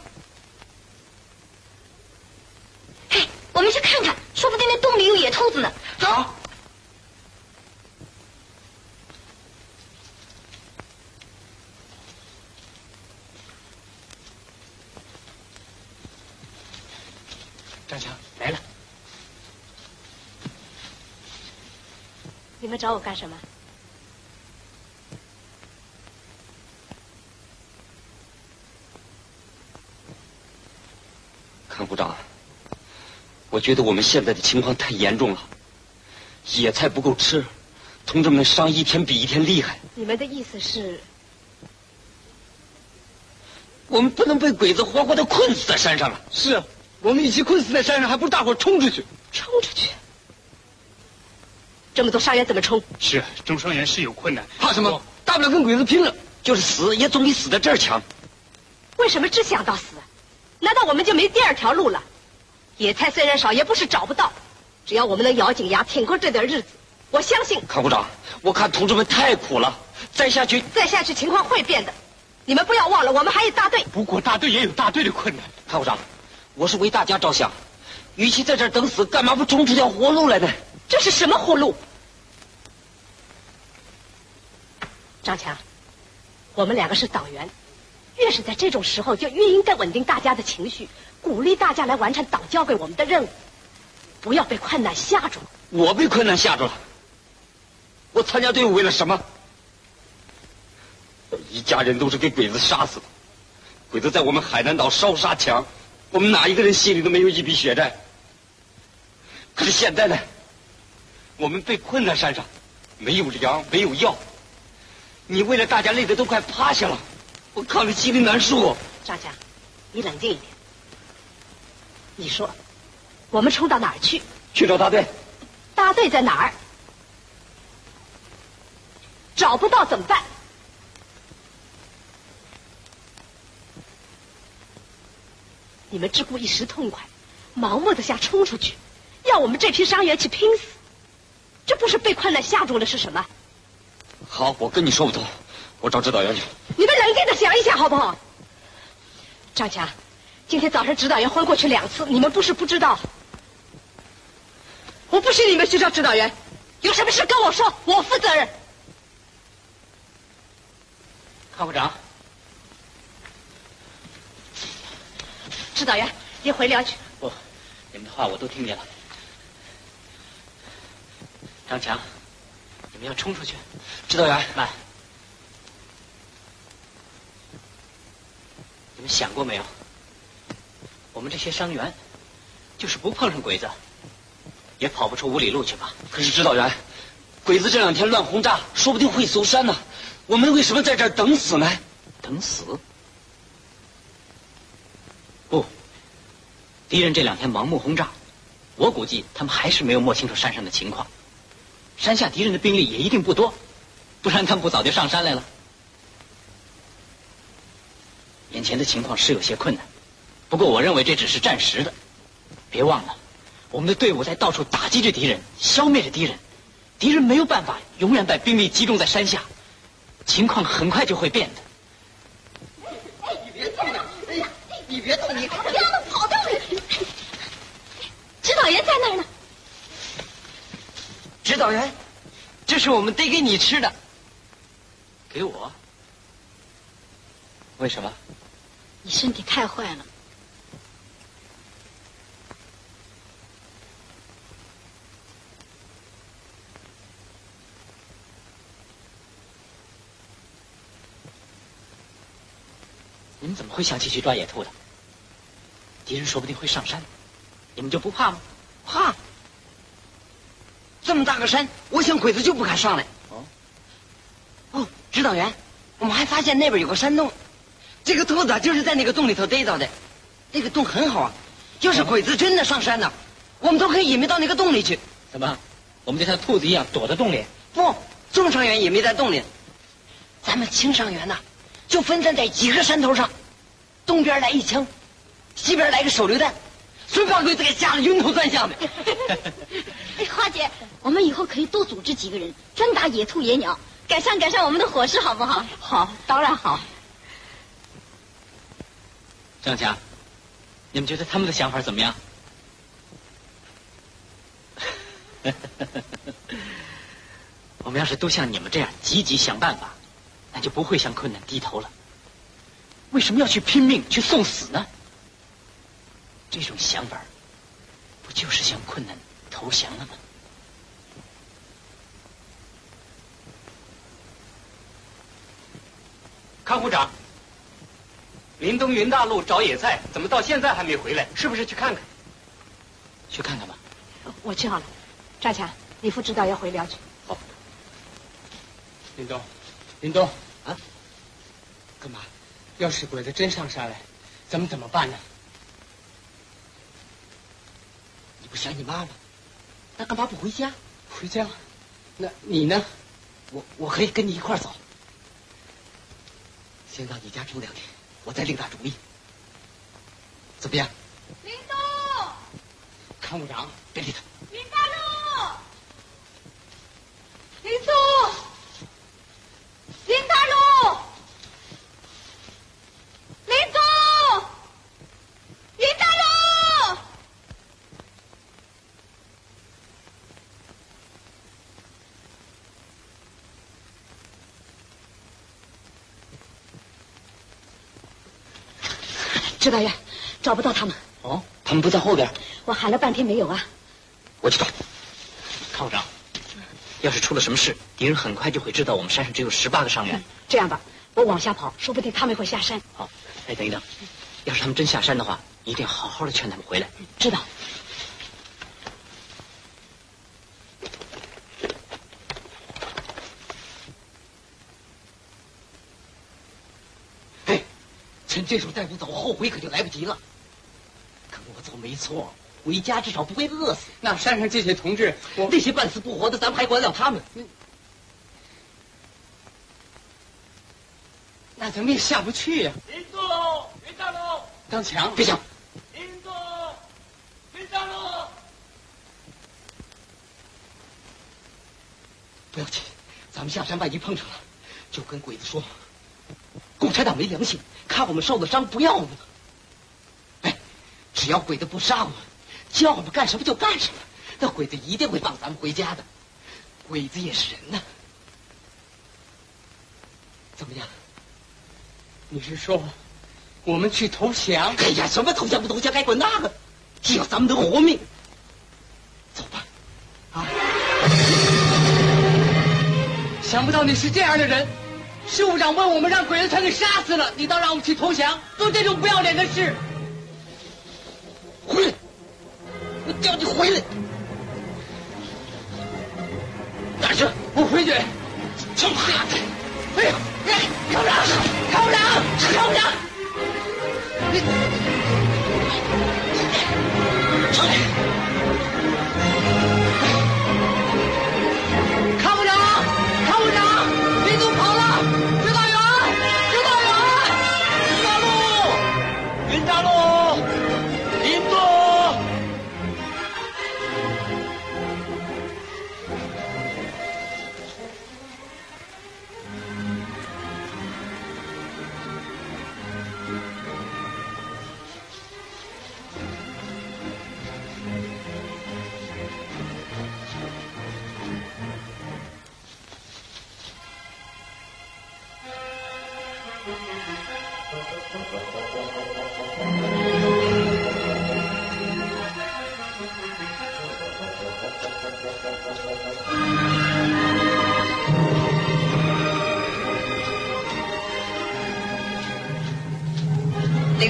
嘿，我们去看看，说不定那洞里有野兔子呢。好。张强来了，你们找我干什么？康部长，我觉得我们现在的情况太严重了，野菜不够吃，同志们伤一天比一天厉害。你们的意思是？我们不能被鬼子活活的困死在山上了。是啊，我们一起困死在山上，还不如大伙冲出去。冲出去？这么多伤员怎么冲？是中伤员是有困难，怕什么？大不了跟鬼子拼了，就是死也总比死在这儿强。为什么只想到死？难道我们就没第二条路了？野菜虽然少，也不是找不到。只要我们能咬紧牙挺过这点日子，我相信。康部长，我看同志们太苦了，再下去，再下去情况会变的。你们不要忘了，我们还有大队。不过大队也有大队的困难。康部长，我是为大家着想，与其在这儿等死，干嘛不冲出条活路来呢？这是什么活路？张强，我们两个是党员。越是在这种时候，就越应该稳定大家的情绪，鼓励大家来完成党交给我们的任务，不要被困难吓住。我被困难吓住了。我参加队伍为了什么？一家人都是给鬼子杀死的。鬼子在我们海南岛烧杀抢，我们哪一个人心里都没有一笔血债。可是现在呢？我们被困在山上，没有粮，没有药。你为了大家累得都快趴下了。我看着心里难受。张家，你冷静一点。你说，我们冲到哪儿去？去找大队。大队在哪儿？找不到怎么办？你们只顾一时痛快，盲目的想冲出去，要我们这批伤员去拼死，这不是被困难吓住了是什么？好，我跟你说不通。我找指导员去。你们冷静的想一想，好不好？张强，今天早上指导员昏过去两次，你们不是不知道。我不是你们学校指导员，有什么事跟我说，我负责任。康部长，指导员，你回聊去。不，你们的话我都听见了。张强，你们要冲出去。指导员，慢。你们想过没有？我们这些伤员，就是不碰上鬼子，也跑不出五里路去吧？可是指导员，鬼子这两天乱轰炸，说不定会搜山呢。我们为什么在这儿等死呢？等死？不，敌人这两天盲目轰炸，我估计他们还是没有摸清楚山上的情况。山下敌人的兵力也一定不多，不然他们不早就上山来了。眼前的情况是有些困难，不过我认为这只是暂时的。别忘了，我们的队伍在到处打击着敌人，消灭着敌人。敌人没有办法永远把兵力集中在山下，情况很快就会变的。你别动！哎呀，你别动！你不要跑掉！指导员在那儿呢。指导员，这是我们逮给你吃的。给我？为什么？你身体太坏了。你们怎么会想起去抓野兔的？敌人说不定会上山，你们就不怕吗？怕？这么大个山，我想鬼子就不敢上来。哦，哦，指导员，我们还发现那边有个山洞，这个兔子就是在那个洞里头逮到的。那个洞很好啊，要是鬼子真的上山呢，我们都可以隐秘到那个洞里去。怎么？我们就像兔子一样躲在洞里？不，重伤员隐没在洞里，咱们轻伤员呢，就分散在几个山头上，东边来一枪，西边来个手榴弹，准把鬼子给吓得晕头转向的。哎，花姐，我们以后可以多组织几个人，专打野兔、野鸟，改善改善我们的伙食，好不好？好，当然好。张强，你们觉得他们的想法怎么样？我们要是都像你们这样积极想办法，那就不会向困难低头了。为什么要去拼命去送死呢？这种想法，不就是向困难投降了吗？康股长，林东云大陆找野菜，怎么到现在还没回来？是不是去看看？去看看吧。我去好了。赵强，李副指导要回辽去。好。林东，林东啊，干嘛？要是鬼子真上山来，咱们怎么办呢？你不想你妈吗？那干嘛不回家？回家？那你呢？我我可以跟你一块走。先到你家住两天，我再另打主意。怎么样？林东，康部长，别理他。林大路，林东，林大路，林松，林大路。指导员，找不到他们。哦，他们不在后边。我喊了半天没有啊。我去找。看我长，要是出了什么事，敌人很快就会知道我们山上只有十八个伤员。这样吧，我往下跑，说不定他们会下山。好，哎，等一等，要是他们真下山的话，一定要好好的劝他们回来。知道。趁这时候再不走，后悔可就来不及了。跟我走没错，回家至少不会饿死。那山上这些同志，我那些半死不活的，咱们还管了他们？那咱们也下不去呀、林东，林大路，张强，别想。林东，林大路。不要紧，咱们下山万一碰上了，就跟鬼子说，共产党没良心，看我们受了伤不要我们了。哎，只要鬼子不杀我们，叫我们干什么就干什么，那鬼子一定会放咱们回家的。鬼子也是人呐。怎么样？你是说我们去投降？哎呀，什么投降不投降，还管那个？只要咱们能活命，走吧。啊！想不到你是这样的人，师务长问我们让鬼子全给杀死了，你倒让我们去投降，做这种不要脸的事。回来！我叫你回来！哪儿去？我回去。他妈的！哎呀！哎，康部长，康部长，康部长，你出来！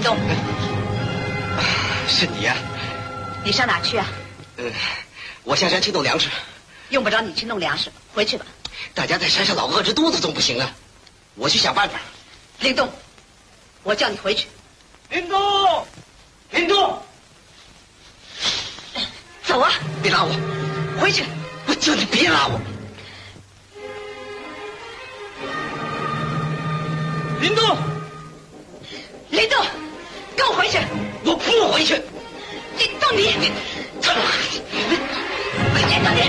林东，是你呀、你上哪去啊？呃，我下山去弄粮食，用不着你去弄粮食，回去吧。大家在山上老饿着肚子总不行啊，我去想办法。林东，我叫你回去。林东，林东，走啊！别拉我，回去！我叫你别拉我。林东，林东，跟我回去我不回去。你到底你他妈的你你到底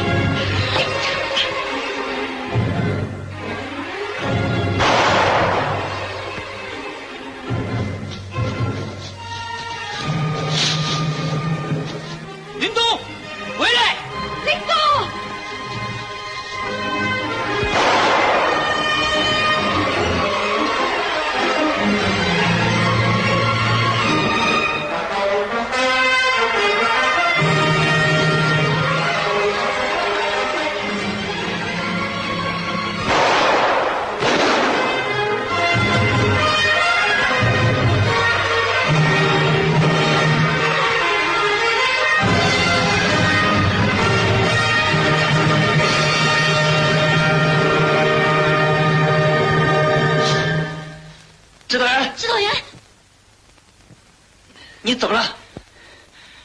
你怎么了？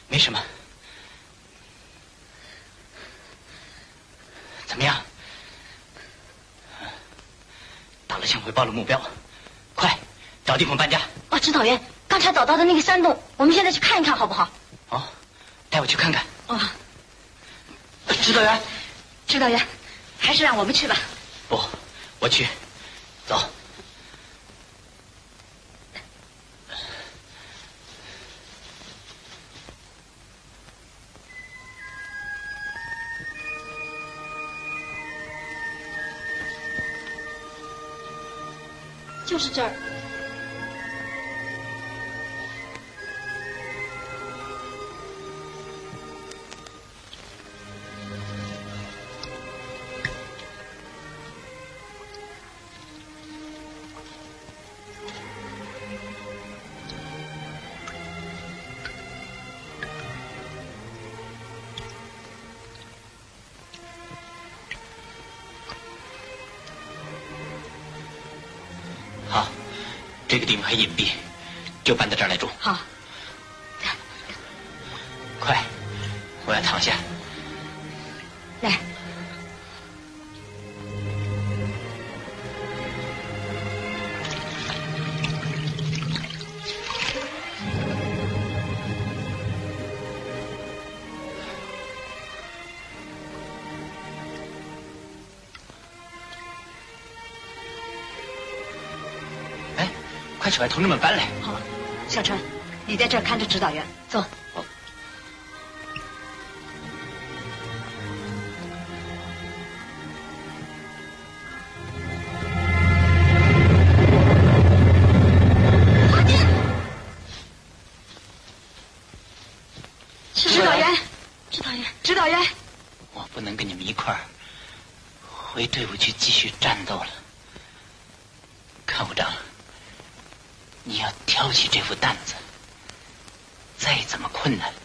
没什么。怎么样？打了枪，回报了目标，快找地方搬家。哦，指导员，刚才找到的那个山洞，我们现在去看一看好不好？哦，带我去看看。哦，指导员，指导员，还是让我们去吧。不，我去。走。就是这儿。隐蔽，就办到这儿。快去把同志们搬来。好，小春，你在这儿看着指导员，走。指导员，指导员，指导员，我不能跟你们一块儿回队伍去继续战斗了。看务长，你要挑起这副担子，再怎么困难，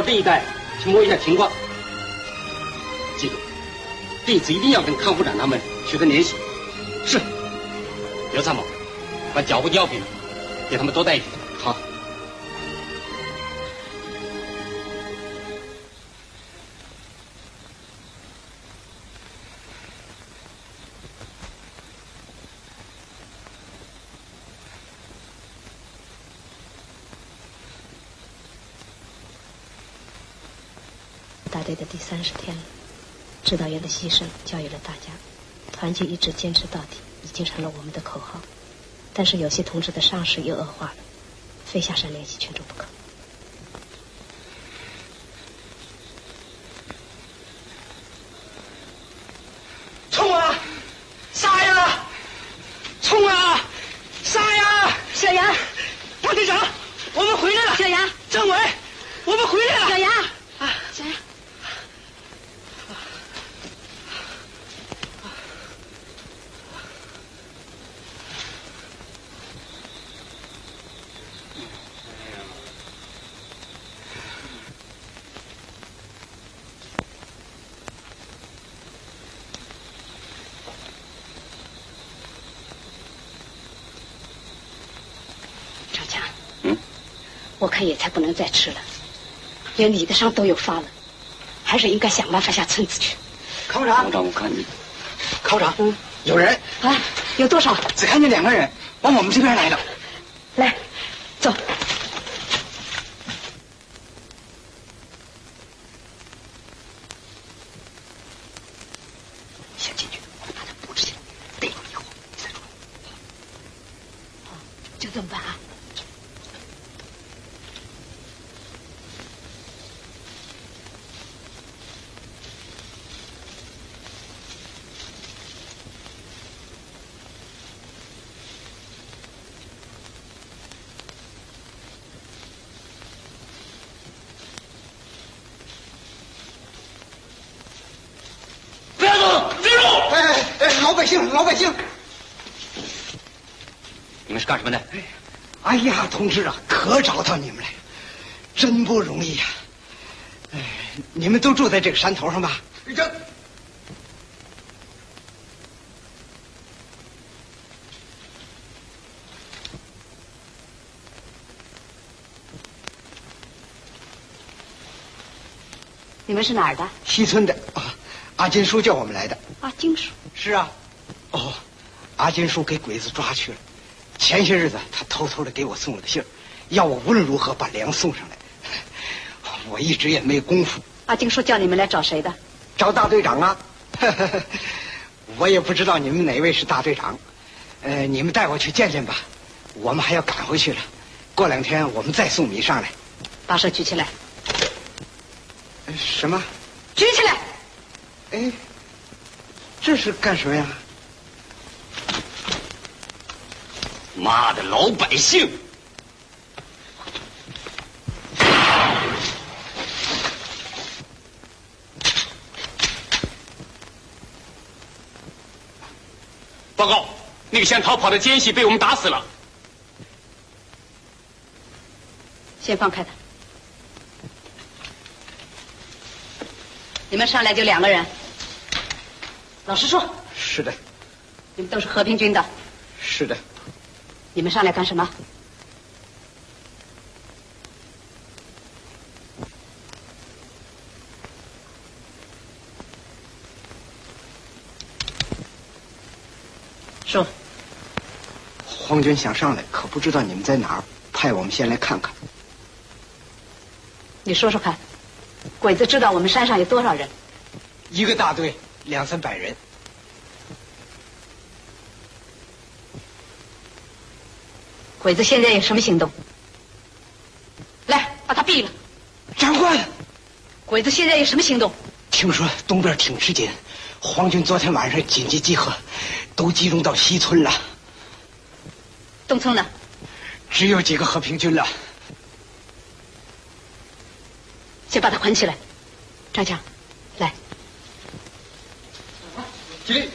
到这一带去摸一下情况。记住，这次一定要跟康副长他们取得联系。是。刘参谋，把脚步药品给他们多带一点。指导员的牺牲教育了大家，团结一致、坚持到底已经成了我们的口号。但是有些同志的伤势又恶化了，非下山联系群众不可。冲啊！杀呀！冲啊！杀呀！小杨，大队长，我们回来了。小杨，政委，我们回来了。小杨，啊，小杨。张强，嗯，我看野菜不能再吃了，连你的伤都有发了，还是应该想办法下村子去。考长，考长，我看你，考长，有人啊？有多少？只看见两个人往我们这边来了。来，走。先进去，我们把他布置起来，逮住以后你再说。就这么办啊？不要动，站住！哎哎，老百姓！你们是干什么的？哎呀，同志啊，可找到你们了，真不容易呀、哎，你们都住在这个山头上吧？这你们是哪儿的？西村的啊，阿金叔叫我们来的。阿，金叔。是啊。哦，阿金叔给鬼子抓去了。前些日子他偷偷的给我送了个信儿，要我无论如何把粮送上来。我一直也没有功夫。阿金叔叫你们来找谁的？找大队长啊。我也不知道你们哪位是大队长。呃，你们带我去见见吧。我们还要赶回去了。过两天我们再送米上来。把手举起来。什么？举起来！哎，这是干什么呀？妈的，老百姓！报告，那个想逃跑的奸细被我们打死了。先放开他。你们上来就两个人。老实说，是的，你们都是和平军的。是的。你们上来干什么？说。皇军想上来，可不知道你们在哪儿，派我们先来看看。你说说看，鬼子知道我们山上有多少人？一个大队两三百人。鬼子现在有什么行动？来，把他毙了！长官，鬼子现在有什么行动？听说东边挺吃紧，皇军昨天晚上紧急集合，都集中到西村了。东村呢？只有几个和平军了。先把他捆起来。张强，来。起立。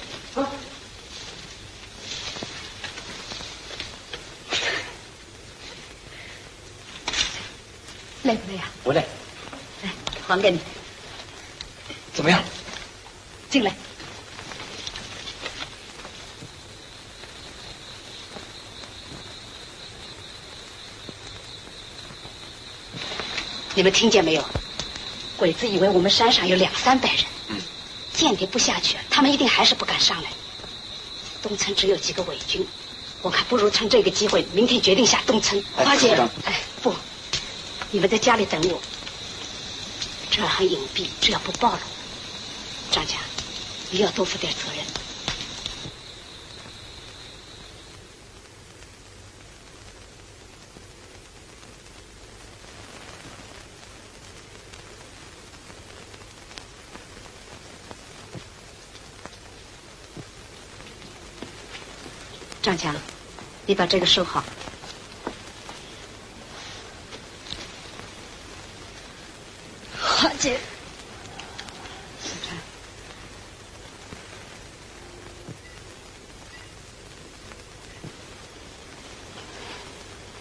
累不累啊？不累。来，还给你。怎么样？进来。你们听见没有？鬼子以为我们山上有两三百人，嗯，间谍不下去，他们一定还是不敢上来。东村只有几个伪军，我看不如趁这个机会，明天决定下东村。哎花姐，哎，不，你们在家里等我。这儿很隐蔽，只要不暴露，张强，你要多负点责任。张强，你把这个收好。花姐，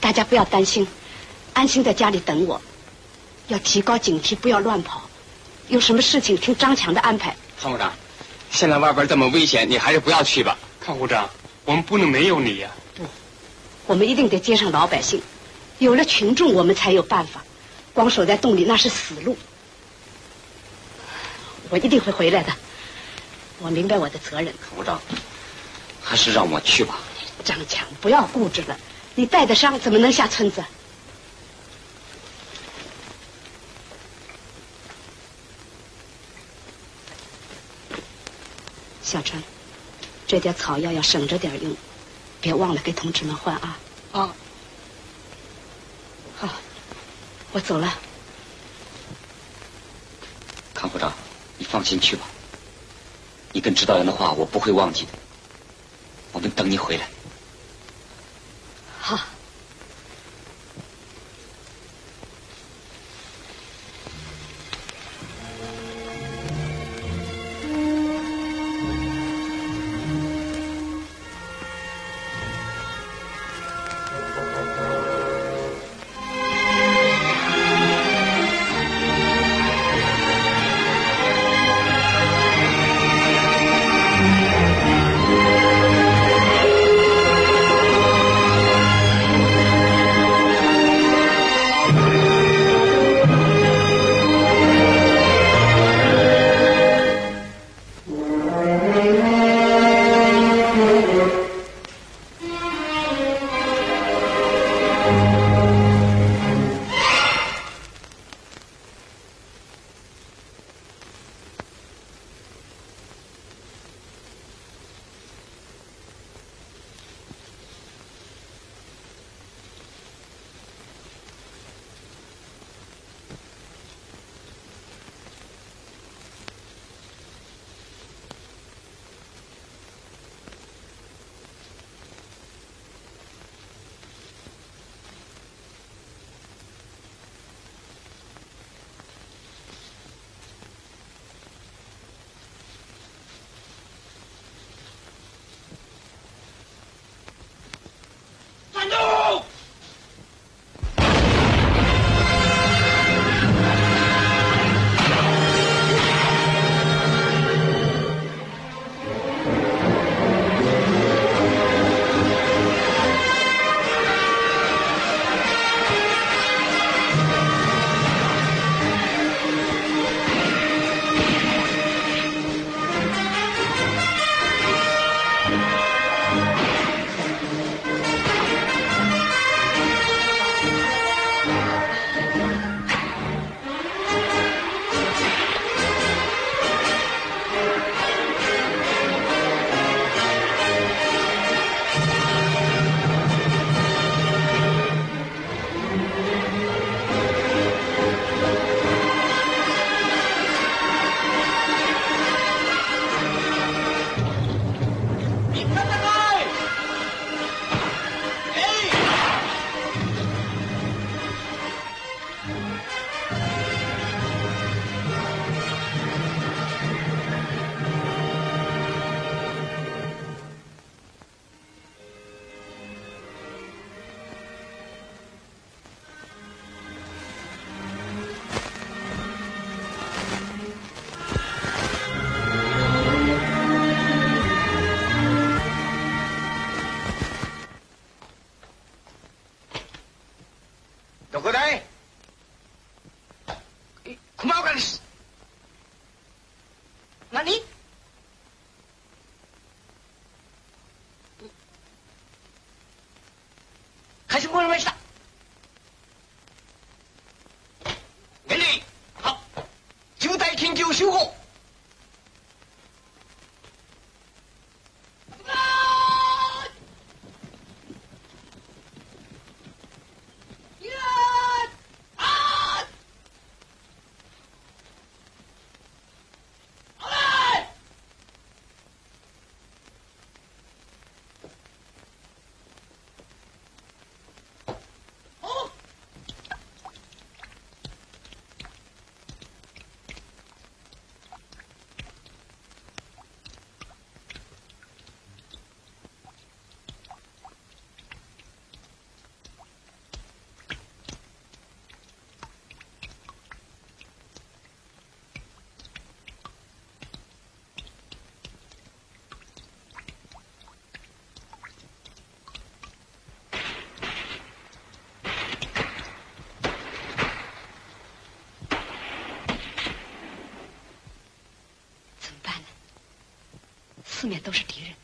大家不要担心，安心在家里等我，要提高警惕，不要乱跑。有什么事情听张强的安排。参谋长，现在外边这么危险，你还是不要去吧。看股长，我们不能没有你呀、不我们一定得接上老百姓，有了群众，我们才有办法。光守在洞里那是死路。我一定会回来的，我明白我的责任。部长，还是让我去吧。张强，不要固执了，你带的伤怎么能下村子？小川，这点草药要省着点用，别忘了给同志们换啊。啊，好，我走了。康部长，你放心去吧。你跟指导员的话，我不会忘记的。我们等你回来。事，没事，没事。跟着，好，就待听就修好。怎么办呢？四面都是敌人，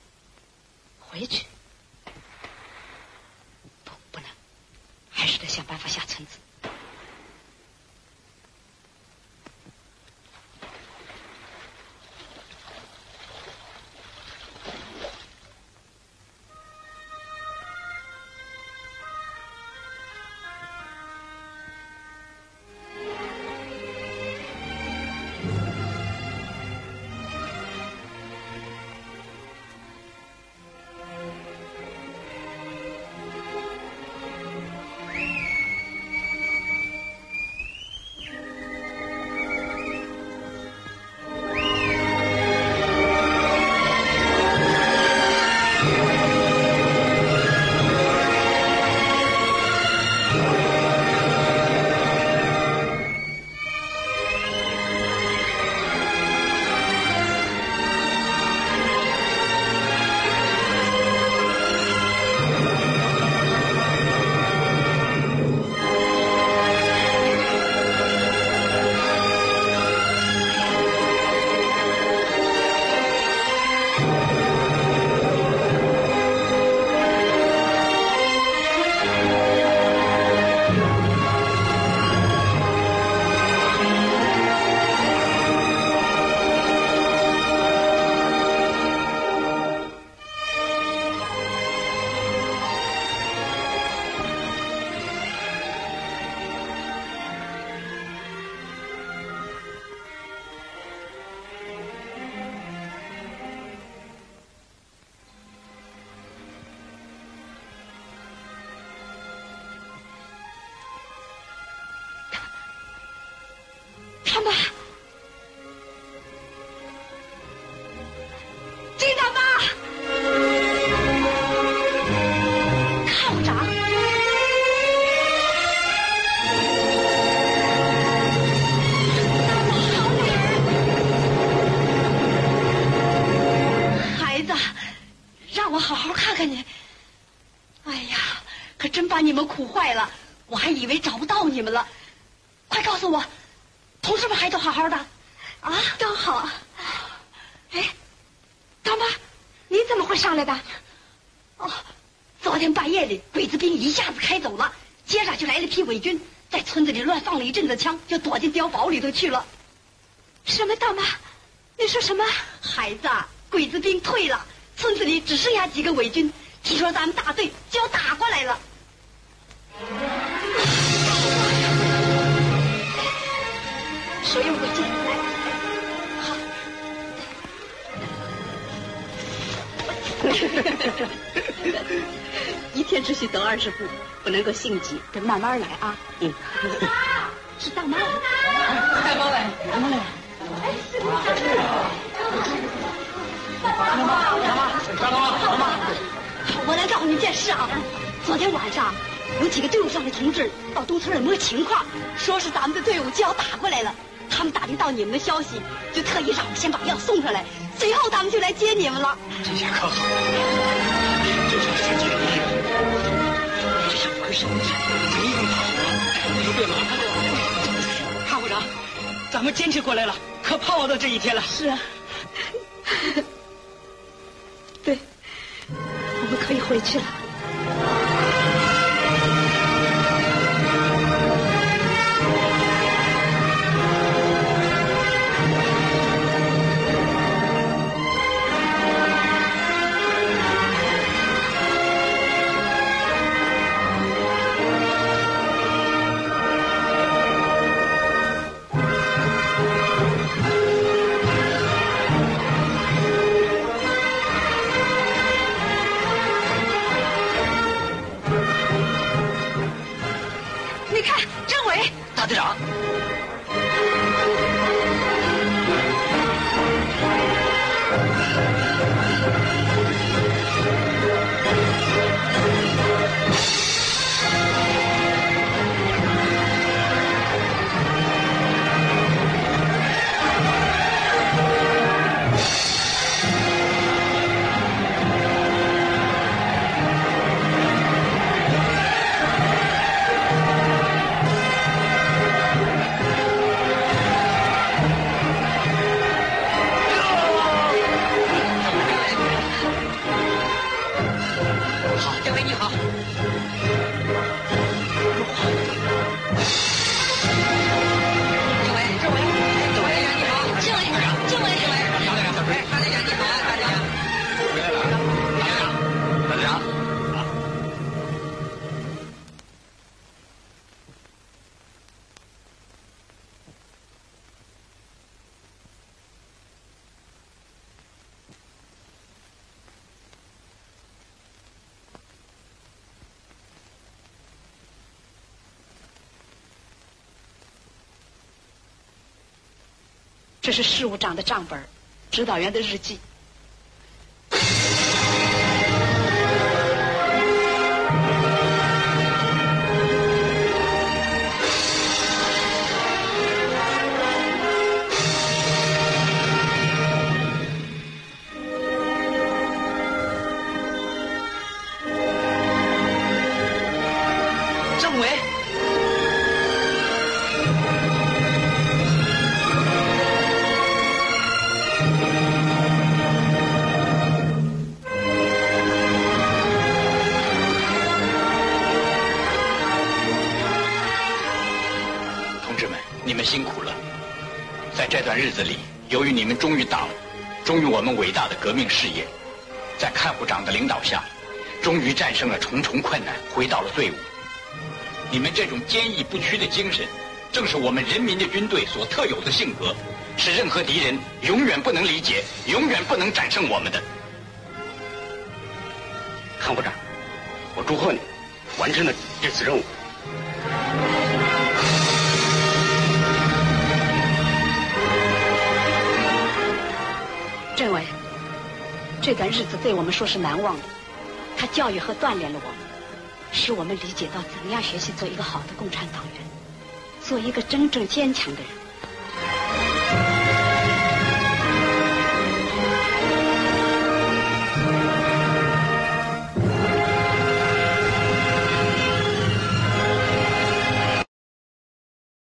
去了。什么大妈？你说什么？孩子，鬼子兵退了，村子里只剩下几个伪军，听说咱们大队就要打过来了。所以我进来。好。一天只许走二十步，不能够性急，得慢慢来啊。嗯。就特意让我先把药送上来，随后他们就来接你们了。这下可好，这下是解敌。这下玩什么去？没用跑了，你就别麻烦了。韩会长，咱们坚持过来了，可盼望到这一天了。是啊，哎大队长。事务长的账本，指导员的日记。忠于党，忠于我们伟大的革命事业，在看护长的领导下，终于战胜了重重困难，回到了队伍。你们这种坚毅不屈的精神，正是我们人民的军队所特有的性格，是任何敌人永远不能理解、永远不能战胜我们的。看护长，我祝贺你完成了这次任务。政委，这段日子对我们说是难忘的，他教育和锻炼了我们，使我们理解到怎样学习做一个好的共产党员，做一个真正坚强的人。